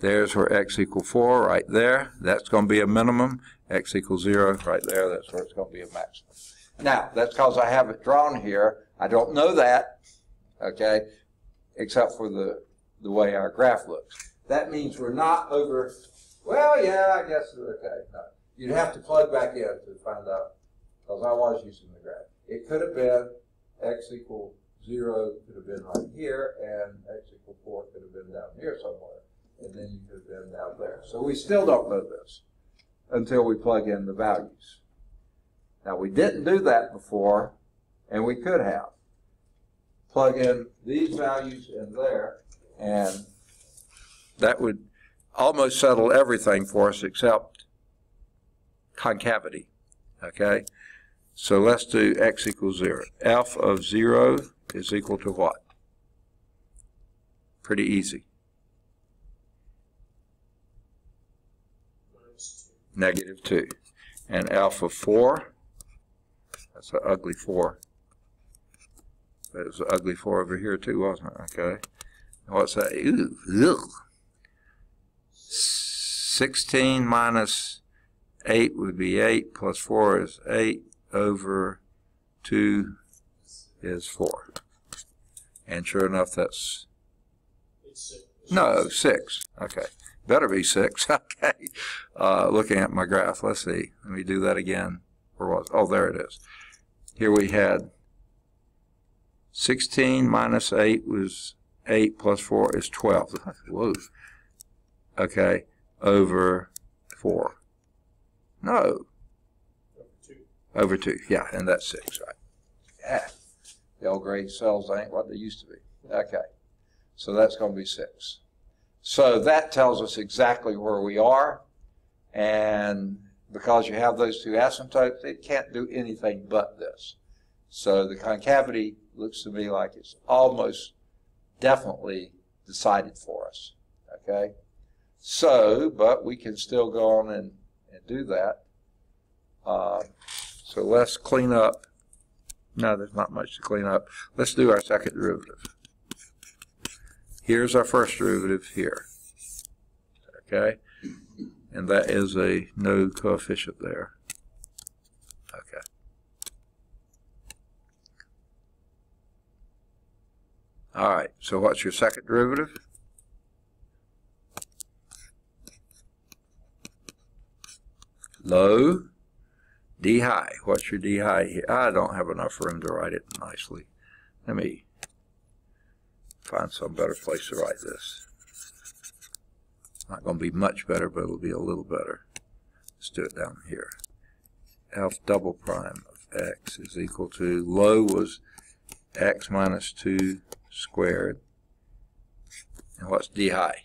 There's where x equal 4 right there. That's going to be a minimum. x equals 0 right there. That's where it's going to be a maximum. Now, that's because I have it drawn here. I don't know that, okay, except for the, the way our graph looks. That means we're not over, well, yeah, I guess, okay. No. You'd have to plug back in to find out, because I was using the graph. It could have been x equal zero could have been right here, and x equal four could have been down here somewhere, and then you could have been down there. So we still don't know this until we plug in the values. Now we didn't do that before, and we could have. Plug in these values in there, and that would almost settle everything for us except concavity. Okay? So let's do x equals 0. f of 0 is equal to what? Pretty easy. Negative And alpha 4, that's an ugly 4. That was an ugly 4 over here too, wasn't it? Okay. And What's that? Ooh, ugh. 16 minus 8 would be 8, plus 4 is 8, over 2 is 4. And sure enough, that's,
It's six.
no, 6. Okay. Better be 6. Okay. Uh, looking at my graph, let's see. Let me do that again. Where was Oh, there it is. Here we had Sixteen minus eight was eight plus four is twelve. Whoa. Okay, over four. No,
Number two.
over two. Yeah, and that's six, right? Yeah. The old grade cells ain't what they used to be. Okay. So that's going to be six. So that tells us exactly where we are. And because you have those two asymptotes, it can't do anything but this. So the concavity looks to me like it's almost definitely decided for us. Okay? So, but we can still go on and, and do that. Uh, so let's clean up. No, there's not much to clean up. Let's do our second derivative. Here's our first derivative here. Okay? And that is a no coefficient there. Okay. All right, so what's your second derivative? Low, D high. What's your D high here? I don't have enough room to write it nicely. Let me find some better place to write this. Not going to be much better, but it'll be a little better. Let's do it down here. F double prime of x is equal to, low was x minus 2 squared. And what's d high?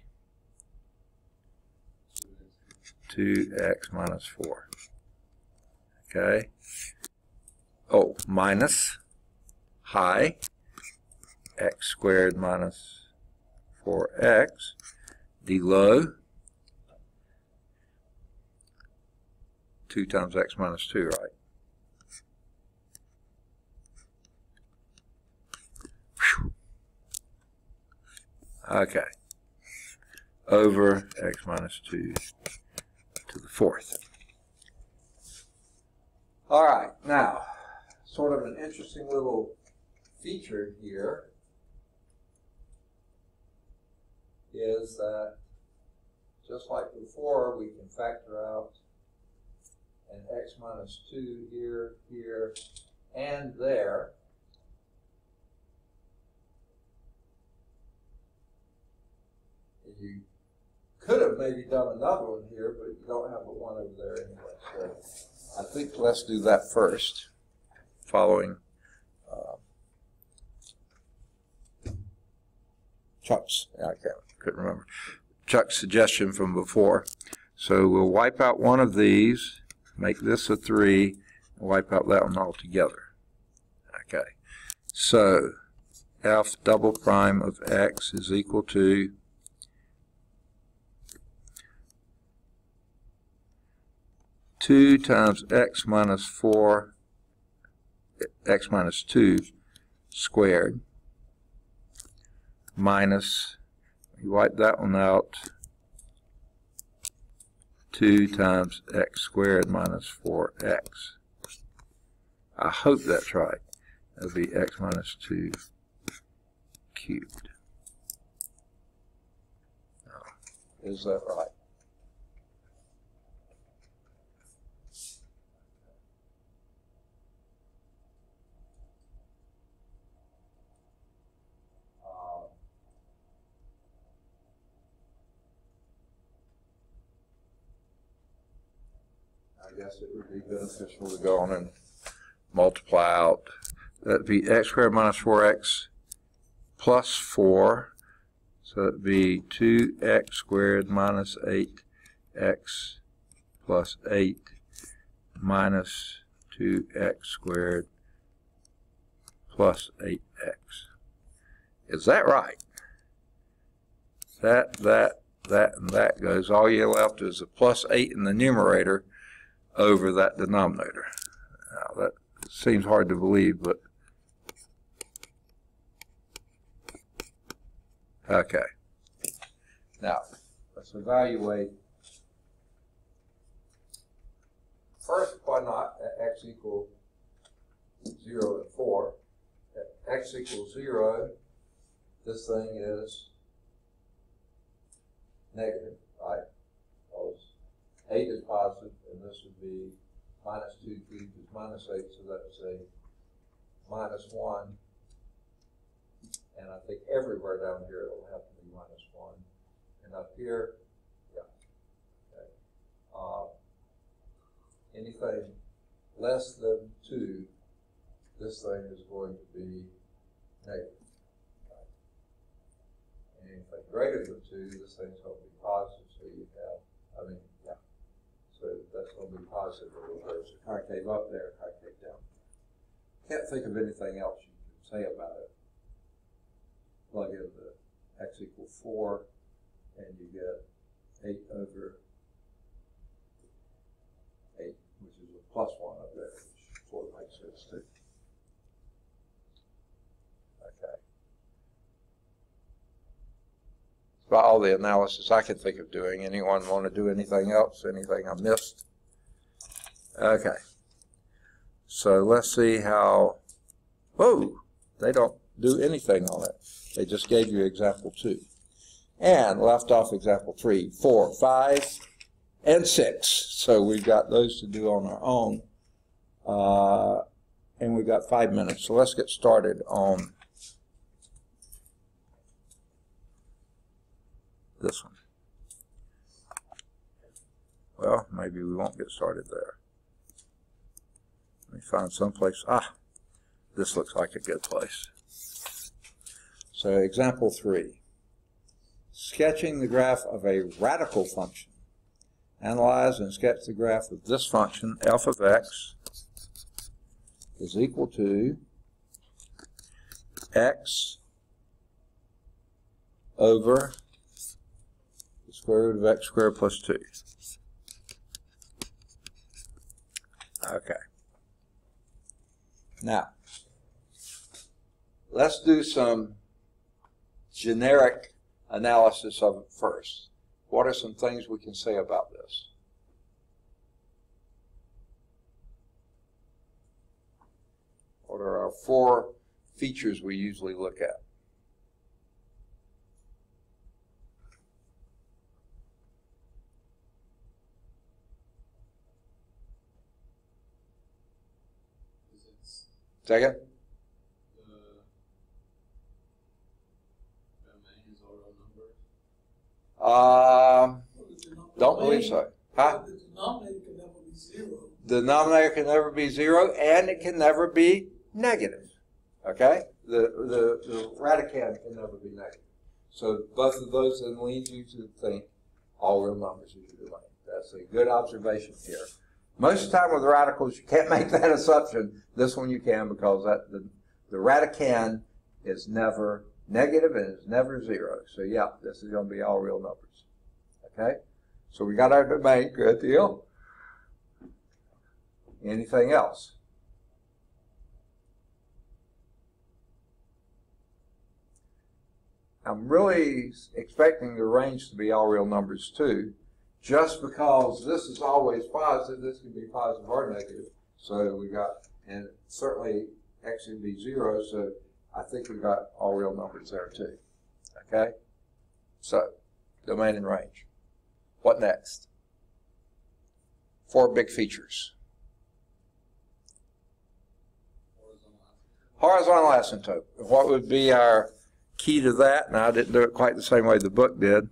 2x minus 4. Okay. Oh, minus high x squared minus 4x d low 2 times x minus 2, right? Okay. Over x minus 2 to the fourth. All right, now, sort of an interesting little feature here is that just like before, we can factor out an x minus 2 here, here, and there. You could have maybe done another one here, but you don't have the one over there anyway. So I think let's do that first, following uh, Chuck's. I couldn't remember. Chuck's suggestion from before. So we'll wipe out one of these, make this a 3, and wipe out that one altogether. Okay. So f double prime of x is equal to two times x minus four, x minus two squared minus, you wipe that one out, 2 times x squared minus 4x. I hope that's right. That'll be x minus 2 cubed. Is that right? Uh, Guess it would be beneficial to go on and multiply out. That'd be x squared minus 4x plus 4. So it'd be 2x squared minus 8x plus 8 minus 2x squared plus 8x. Is that right? That, that, that, and that goes. All you left is a plus 8 in the numerator over that denominator. Now, that seems hard to believe, but okay. Now, let's evaluate. First, why not at x equal 0 and 4? At uh, x equals 0, this thing is negative, right? Because 8 is positive, and this would be minus 2 cubed is minus 8, so that's a minus 1 And I think everywhere down here it'll have to be minus one. And up here, yeah. Okay. Uh, anything less than two, this thing is going to be negative. Anything greater than two, this thing's going to be positive, so you have, I mean, yeah. So that's going to be positive, it'll go to concave up there, concave down. Can't think of anything else you can say about it. Plug in the x equal four, and you get eight over eight, which is a plus one up there, which sort of makes sense too. Okay. That's About all the analysis I can think of doing. Anyone want to do anything else? Anything I missed? Okay. So let's see how, whoa, they don't do anything on it. They just gave you example two. And left off example three, four, five, and six. So we've got those to do on our own. Uh, and we've got five minutes. So let's get started on this one. Well, maybe we won't get started there. Let me find someplace. Ah, this looks like a good place. So example three. Sketching the graph of a radical function. Analyze and sketch the graph of this function, f of x, is equal to x over square root of x squared plus 2. Okay. Now, let's do some generic analysis of it first. What are some things we can say about this? What are our four features we usually look at? Second? Um, don't believe so. Huh?
The denominator can never be zero.
The denominator can never be zero and it can never be negative. Okay? The, the, the radicand can never be negative. So both of those then lead you to think all real numbers your domain. That's a good observation here. Most of the time with radicals, you can't make that assumption. This one you can because that the, the radicand is never negative and it's never zero. So yeah, this is going to be all real numbers. Okay? So we got our domain. Good deal. Anything else? I'm really expecting the range to be all real numbers too, just because this is always positive, this can be positive or negative. So we got, and certainly x can be zero, so I think we got all real numbers there too. Okay? So, domain and range. What next? Four big features.
Horizontal asymptote.
What would be our key to that? Now, I didn't do it quite the same way the book did.
Would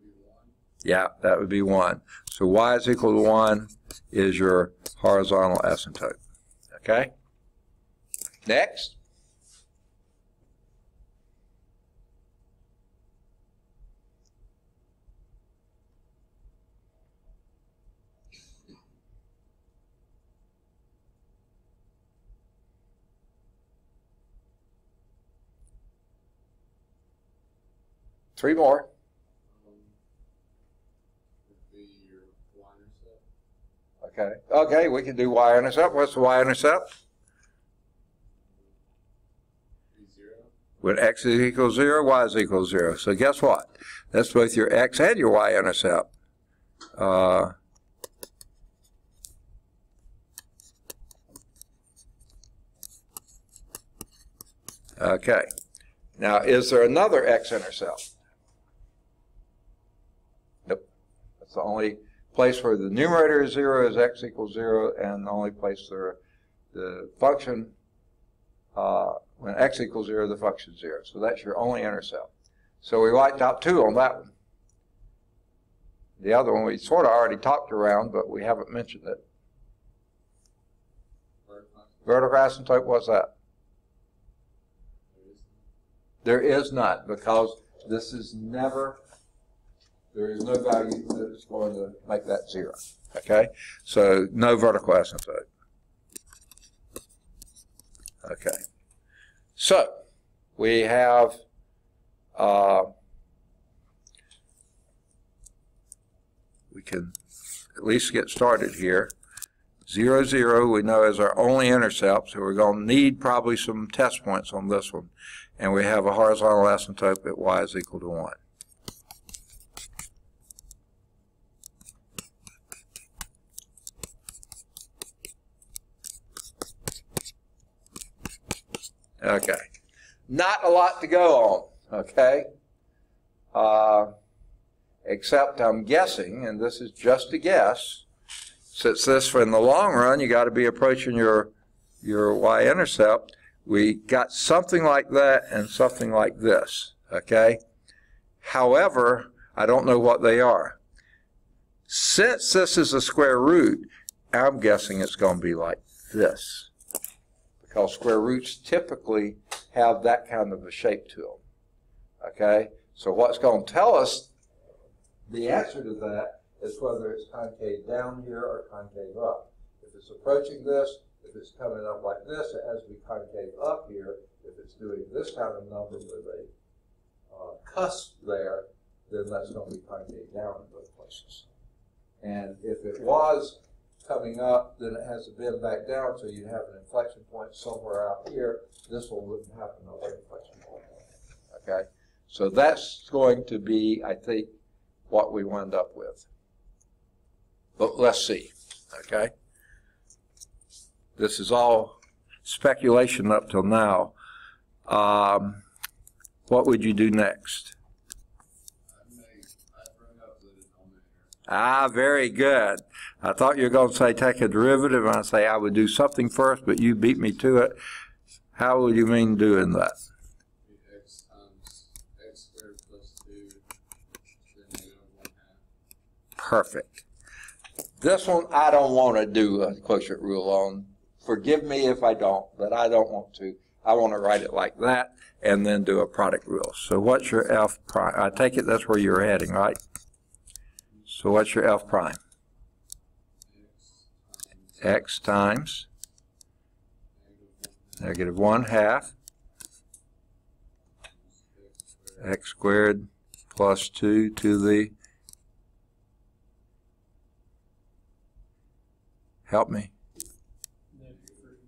be one.
Yeah, that would be one. So y is equal to one is your horizontal asymptote. Okay? Next. Three more.
Um, would be your y-intercept.
Okay. Okay, we can do y-intercept. What's the y-intercept?
Be zero.
When x is equal to 0, y is equal to 0. So guess what? That's both your x and your y-intercept. Uh, okay. Now, is there another x-intercept? Nope. That's the only place where the numerator is zero is x equals zero, and the only place where the function, uh, when x equals zero, the function is zero. So that's your only intercept. So we wiped out two on that one. The other one we sort of already talked around, but we haven't mentioned it.
Vertical.
Asymptote, what's that?
There is
There is not, because this is never, there is no value that is going to make that zero. Okay? So no vertical asymptote. Okay. So we have, uh, we can at least get started here. Zero, zero, we know is our only intercept, so we're going to need probably some test points on this one and we have a horizontal asymptote at y is equal to 1. Okay. Not a lot to go on, okay? Uh, except I'm guessing, and this is just a guess, since this, for in the long run, you got to be approaching your, your y-intercept, we got something like that and something like this, okay? However, I don't know what they are. Since this is a square root, I'm guessing it's going to be like this. Because square roots typically have that kind of a shape to them, okay? So what's going to tell us the answer to that is whether it's concave down here or concave up. If it's approaching this, if it's coming up like this, it has to be concave up here. If it's doing this kind of number with a uh, cusp there, then that's going to be concave down in both places. And if it was coming up, then it has to bend back down, so you have an inflection point somewhere out here. This one wouldn't have on the inflection point. Okay? So that's going to be, I think, what we wind up with. But let's see. Okay? This is all speculation up till now. Um, what would you do next?
I may, I bring up the denominator.
Ah, very good. I thought you were going to say take a derivative, and I say I would do something first, but you beat me to it. How would you mean doing that?
X times x squared plus negative half.
Perfect. This one I don't want to do a quotient rule on. Forgive me if I don't, but I don't want to. I want to write it like that and then do a product rule. So what's your f prime? I take it that's where you're heading, right? So what's your f prime?
X times negative one
negative half
x squared
plus 2 to the, help me,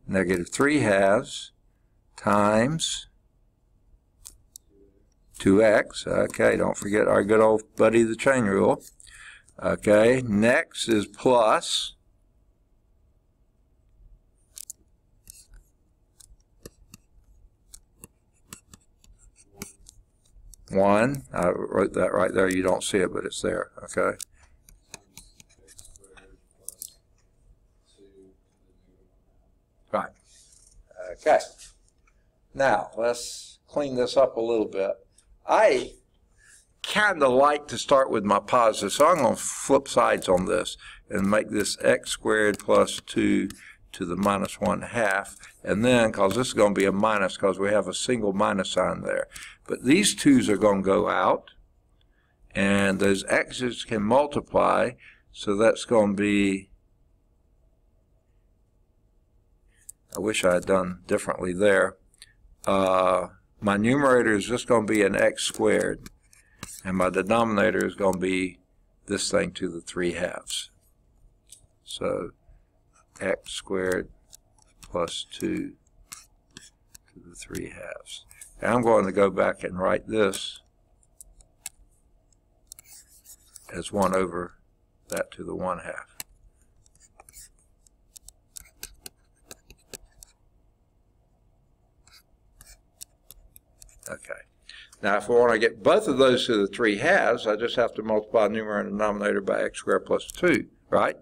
Negative
negative 3 halves times 2x. Okay, don't forget our good old buddy, the chain rule. Okay, next is plus. One, uh, I wrote that right there. You don't see it, but it's there. Okay.
half.
Okay. Now, let's clean this up a little bit. I kind of like to start with my positive, so I'm going to flip sides on this and make this x squared plus 2 to the minus 1 half. And then, because this is going to be a minus because we have a single minus sign there. But these 2's are going to go out, and those x's can multiply, so that's going to be I wish I had done differently there. Uh, my numerator is just going to be an x squared, and my denominator is going to be this thing to the 3 halves. So x squared plus 2 to the 3 halves. And I'm going to go back and write this as 1 over that to the 1 half. Okay. Now, if I want to get both of those to the three halves, I just have to multiply numerator and denominator by x squared plus 2, right?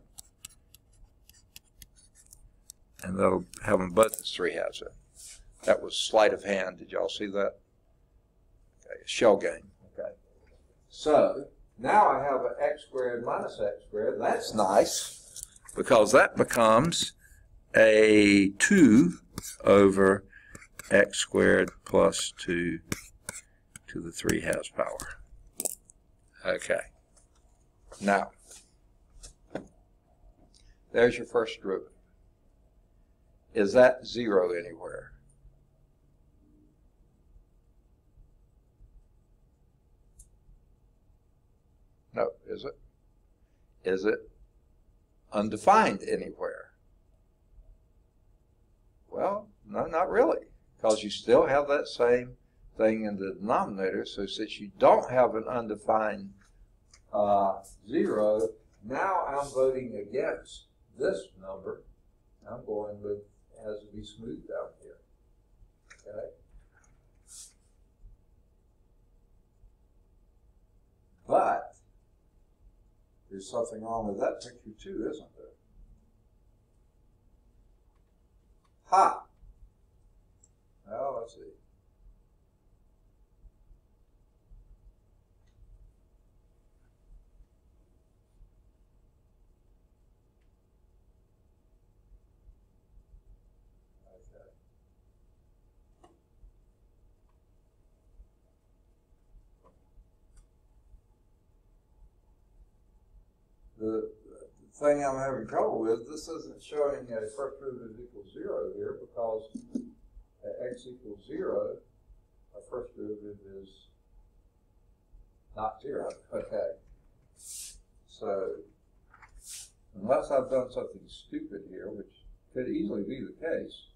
And they'll have them both as three halves. That was sleight of hand. Did y'all see that? Okay, shell game. Okay. So now I have an x squared minus x squared. That's nice because that becomes a 2 over x squared plus 2 to the 3 halves power. Okay. Now, there's your first derivative. Is that 0 anywhere? No, is it? Is it undefined anywhere? Well, no, not really, because you still have that same thing in the denominator. So since you don't have an undefined uh, zero, now I'm voting against this number. I'm going with has to be smoothed out here. Okay. But there's something wrong with that picture too, isn't there? Ha! Well, let's see. Okay. The, the thing I'm having trouble with, this isn't showing a first derivative equals zero here because at x equals zero, a first derivative is not zero. Okay. So unless I've done something stupid here, which could easily be the case,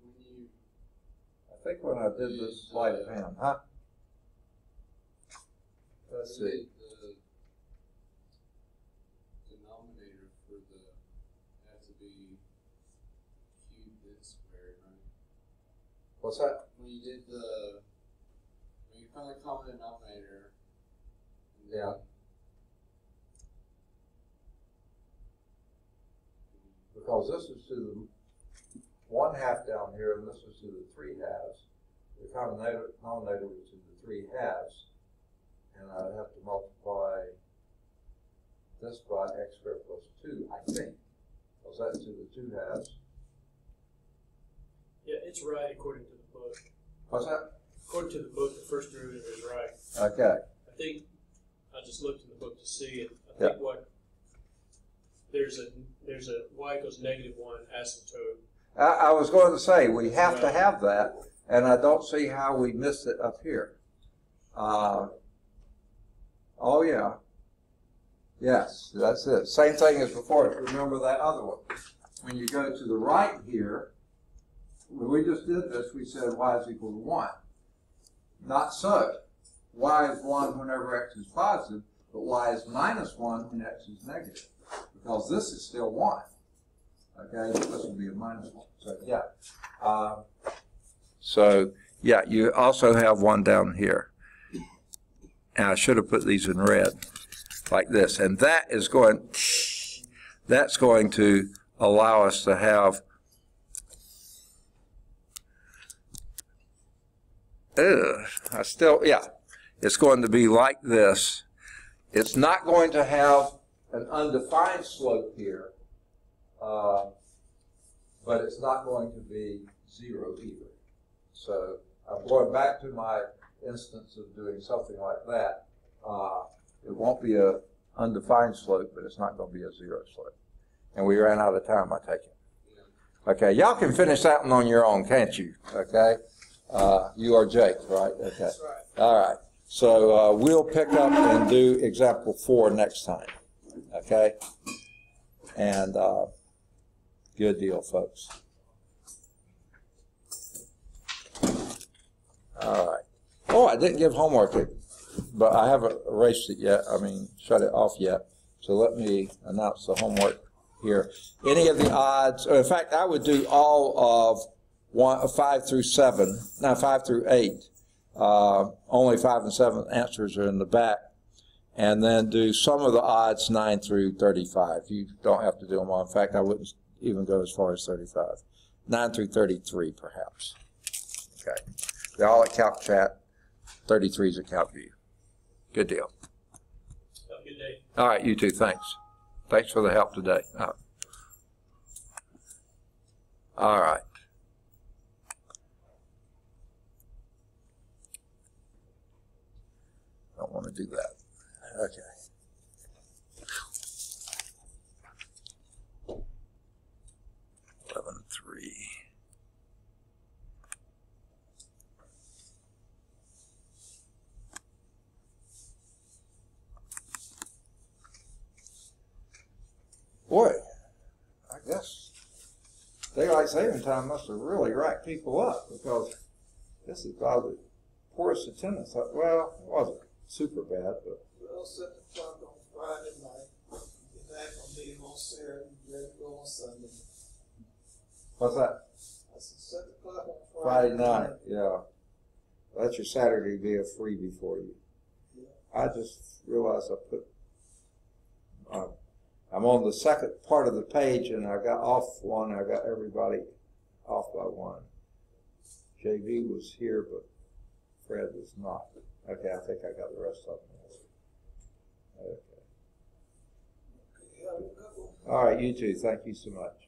When you,
I think when I did this sleight of hand, huh? Let's see.
the denominator for the, had to be cubed and squared, right?
What's that?
When you did the, when you found the common denominator.
Yeah. Because this is to the one half down here, and this is to the three halves. The denominator, denominator was to the three halves, and I'd have to multiply this by x squared plus two, I think. Was that's to the two halves.
Yeah, it's right according to the book.
What's that?
According to the book, the first derivative is right.
Okay.
I think, I just looked in the book to see it. I think what, there's a, there's a y equals negative one asymptote.
I, I was going to say, we have to have that, and I don't see how we missed it up here. Uh, oh, yeah. Yes, that's it. Same thing as before. Remember that other one. When you go to the right here, when we just did this, we said y is equal to 1. Not so. y is 1 whenever x is positive, but y is minus 1 when x is negative. Because this is still 1. Okay, be a minus one. So, yeah. Uh, so, yeah, you also have one down here. And I should have put these in red, like this. And that is going, that's going to allow us to have, I still, yeah, it's going to be like this. It's not going to have an undefined slope here. Uh, but it's not going to be zero either. So I'm going back to my instance of doing something like that. Uh, it won't be a undefined slope, but it's not going to be a zero slope. And we ran out of time, I take it. Okay, y'all can finish that one on your own, can't you? Okay? Uh, you are Jake, right? Okay.
That's right.
All right. So uh, we'll pick up and do example four next time. Okay? And uh, good deal, folks. All right. Oh, I didn't give homework, but I haven't erased it yet. I mean, shut it off yet. So let me announce the homework here. Any of the odds, in fact, I would do all of one, uh, five through seven, now five through eight. Uh, only five and seven answers are in the back. And then do some of the odds nine through thirty-five. You don't have to do them all. In fact, I wouldn't even go as far as thirty-five. Nine through thirty-three, perhaps. Okay. They're all at CalcChat. Thirty-three is at CalcView. Good deal.
Have a good day.
All right, you too. Thanks. Thanks for the help today. Uh, All right. Don't want to do that. Okay. Eleven three. Boy, I guess daylight saving time must have really racked people up because this is probably the poorest attendance. I- Well, it wasn't super bad, but
We'll set the clock on Friday night, get back on meeting on Saturday, ready to go on Sunday.
what's that?
I said, set the clock on
Friday
Friday
night,
night.
yeah. Let your Saturday be a freebie for you. I just realized I put, uh, I'm on the second part of the page and I got off one, I got everybody off by one. JV was here, but Fred was not. Okay, I think I got the rest of them. Okay. All right, you too. Thank you so much.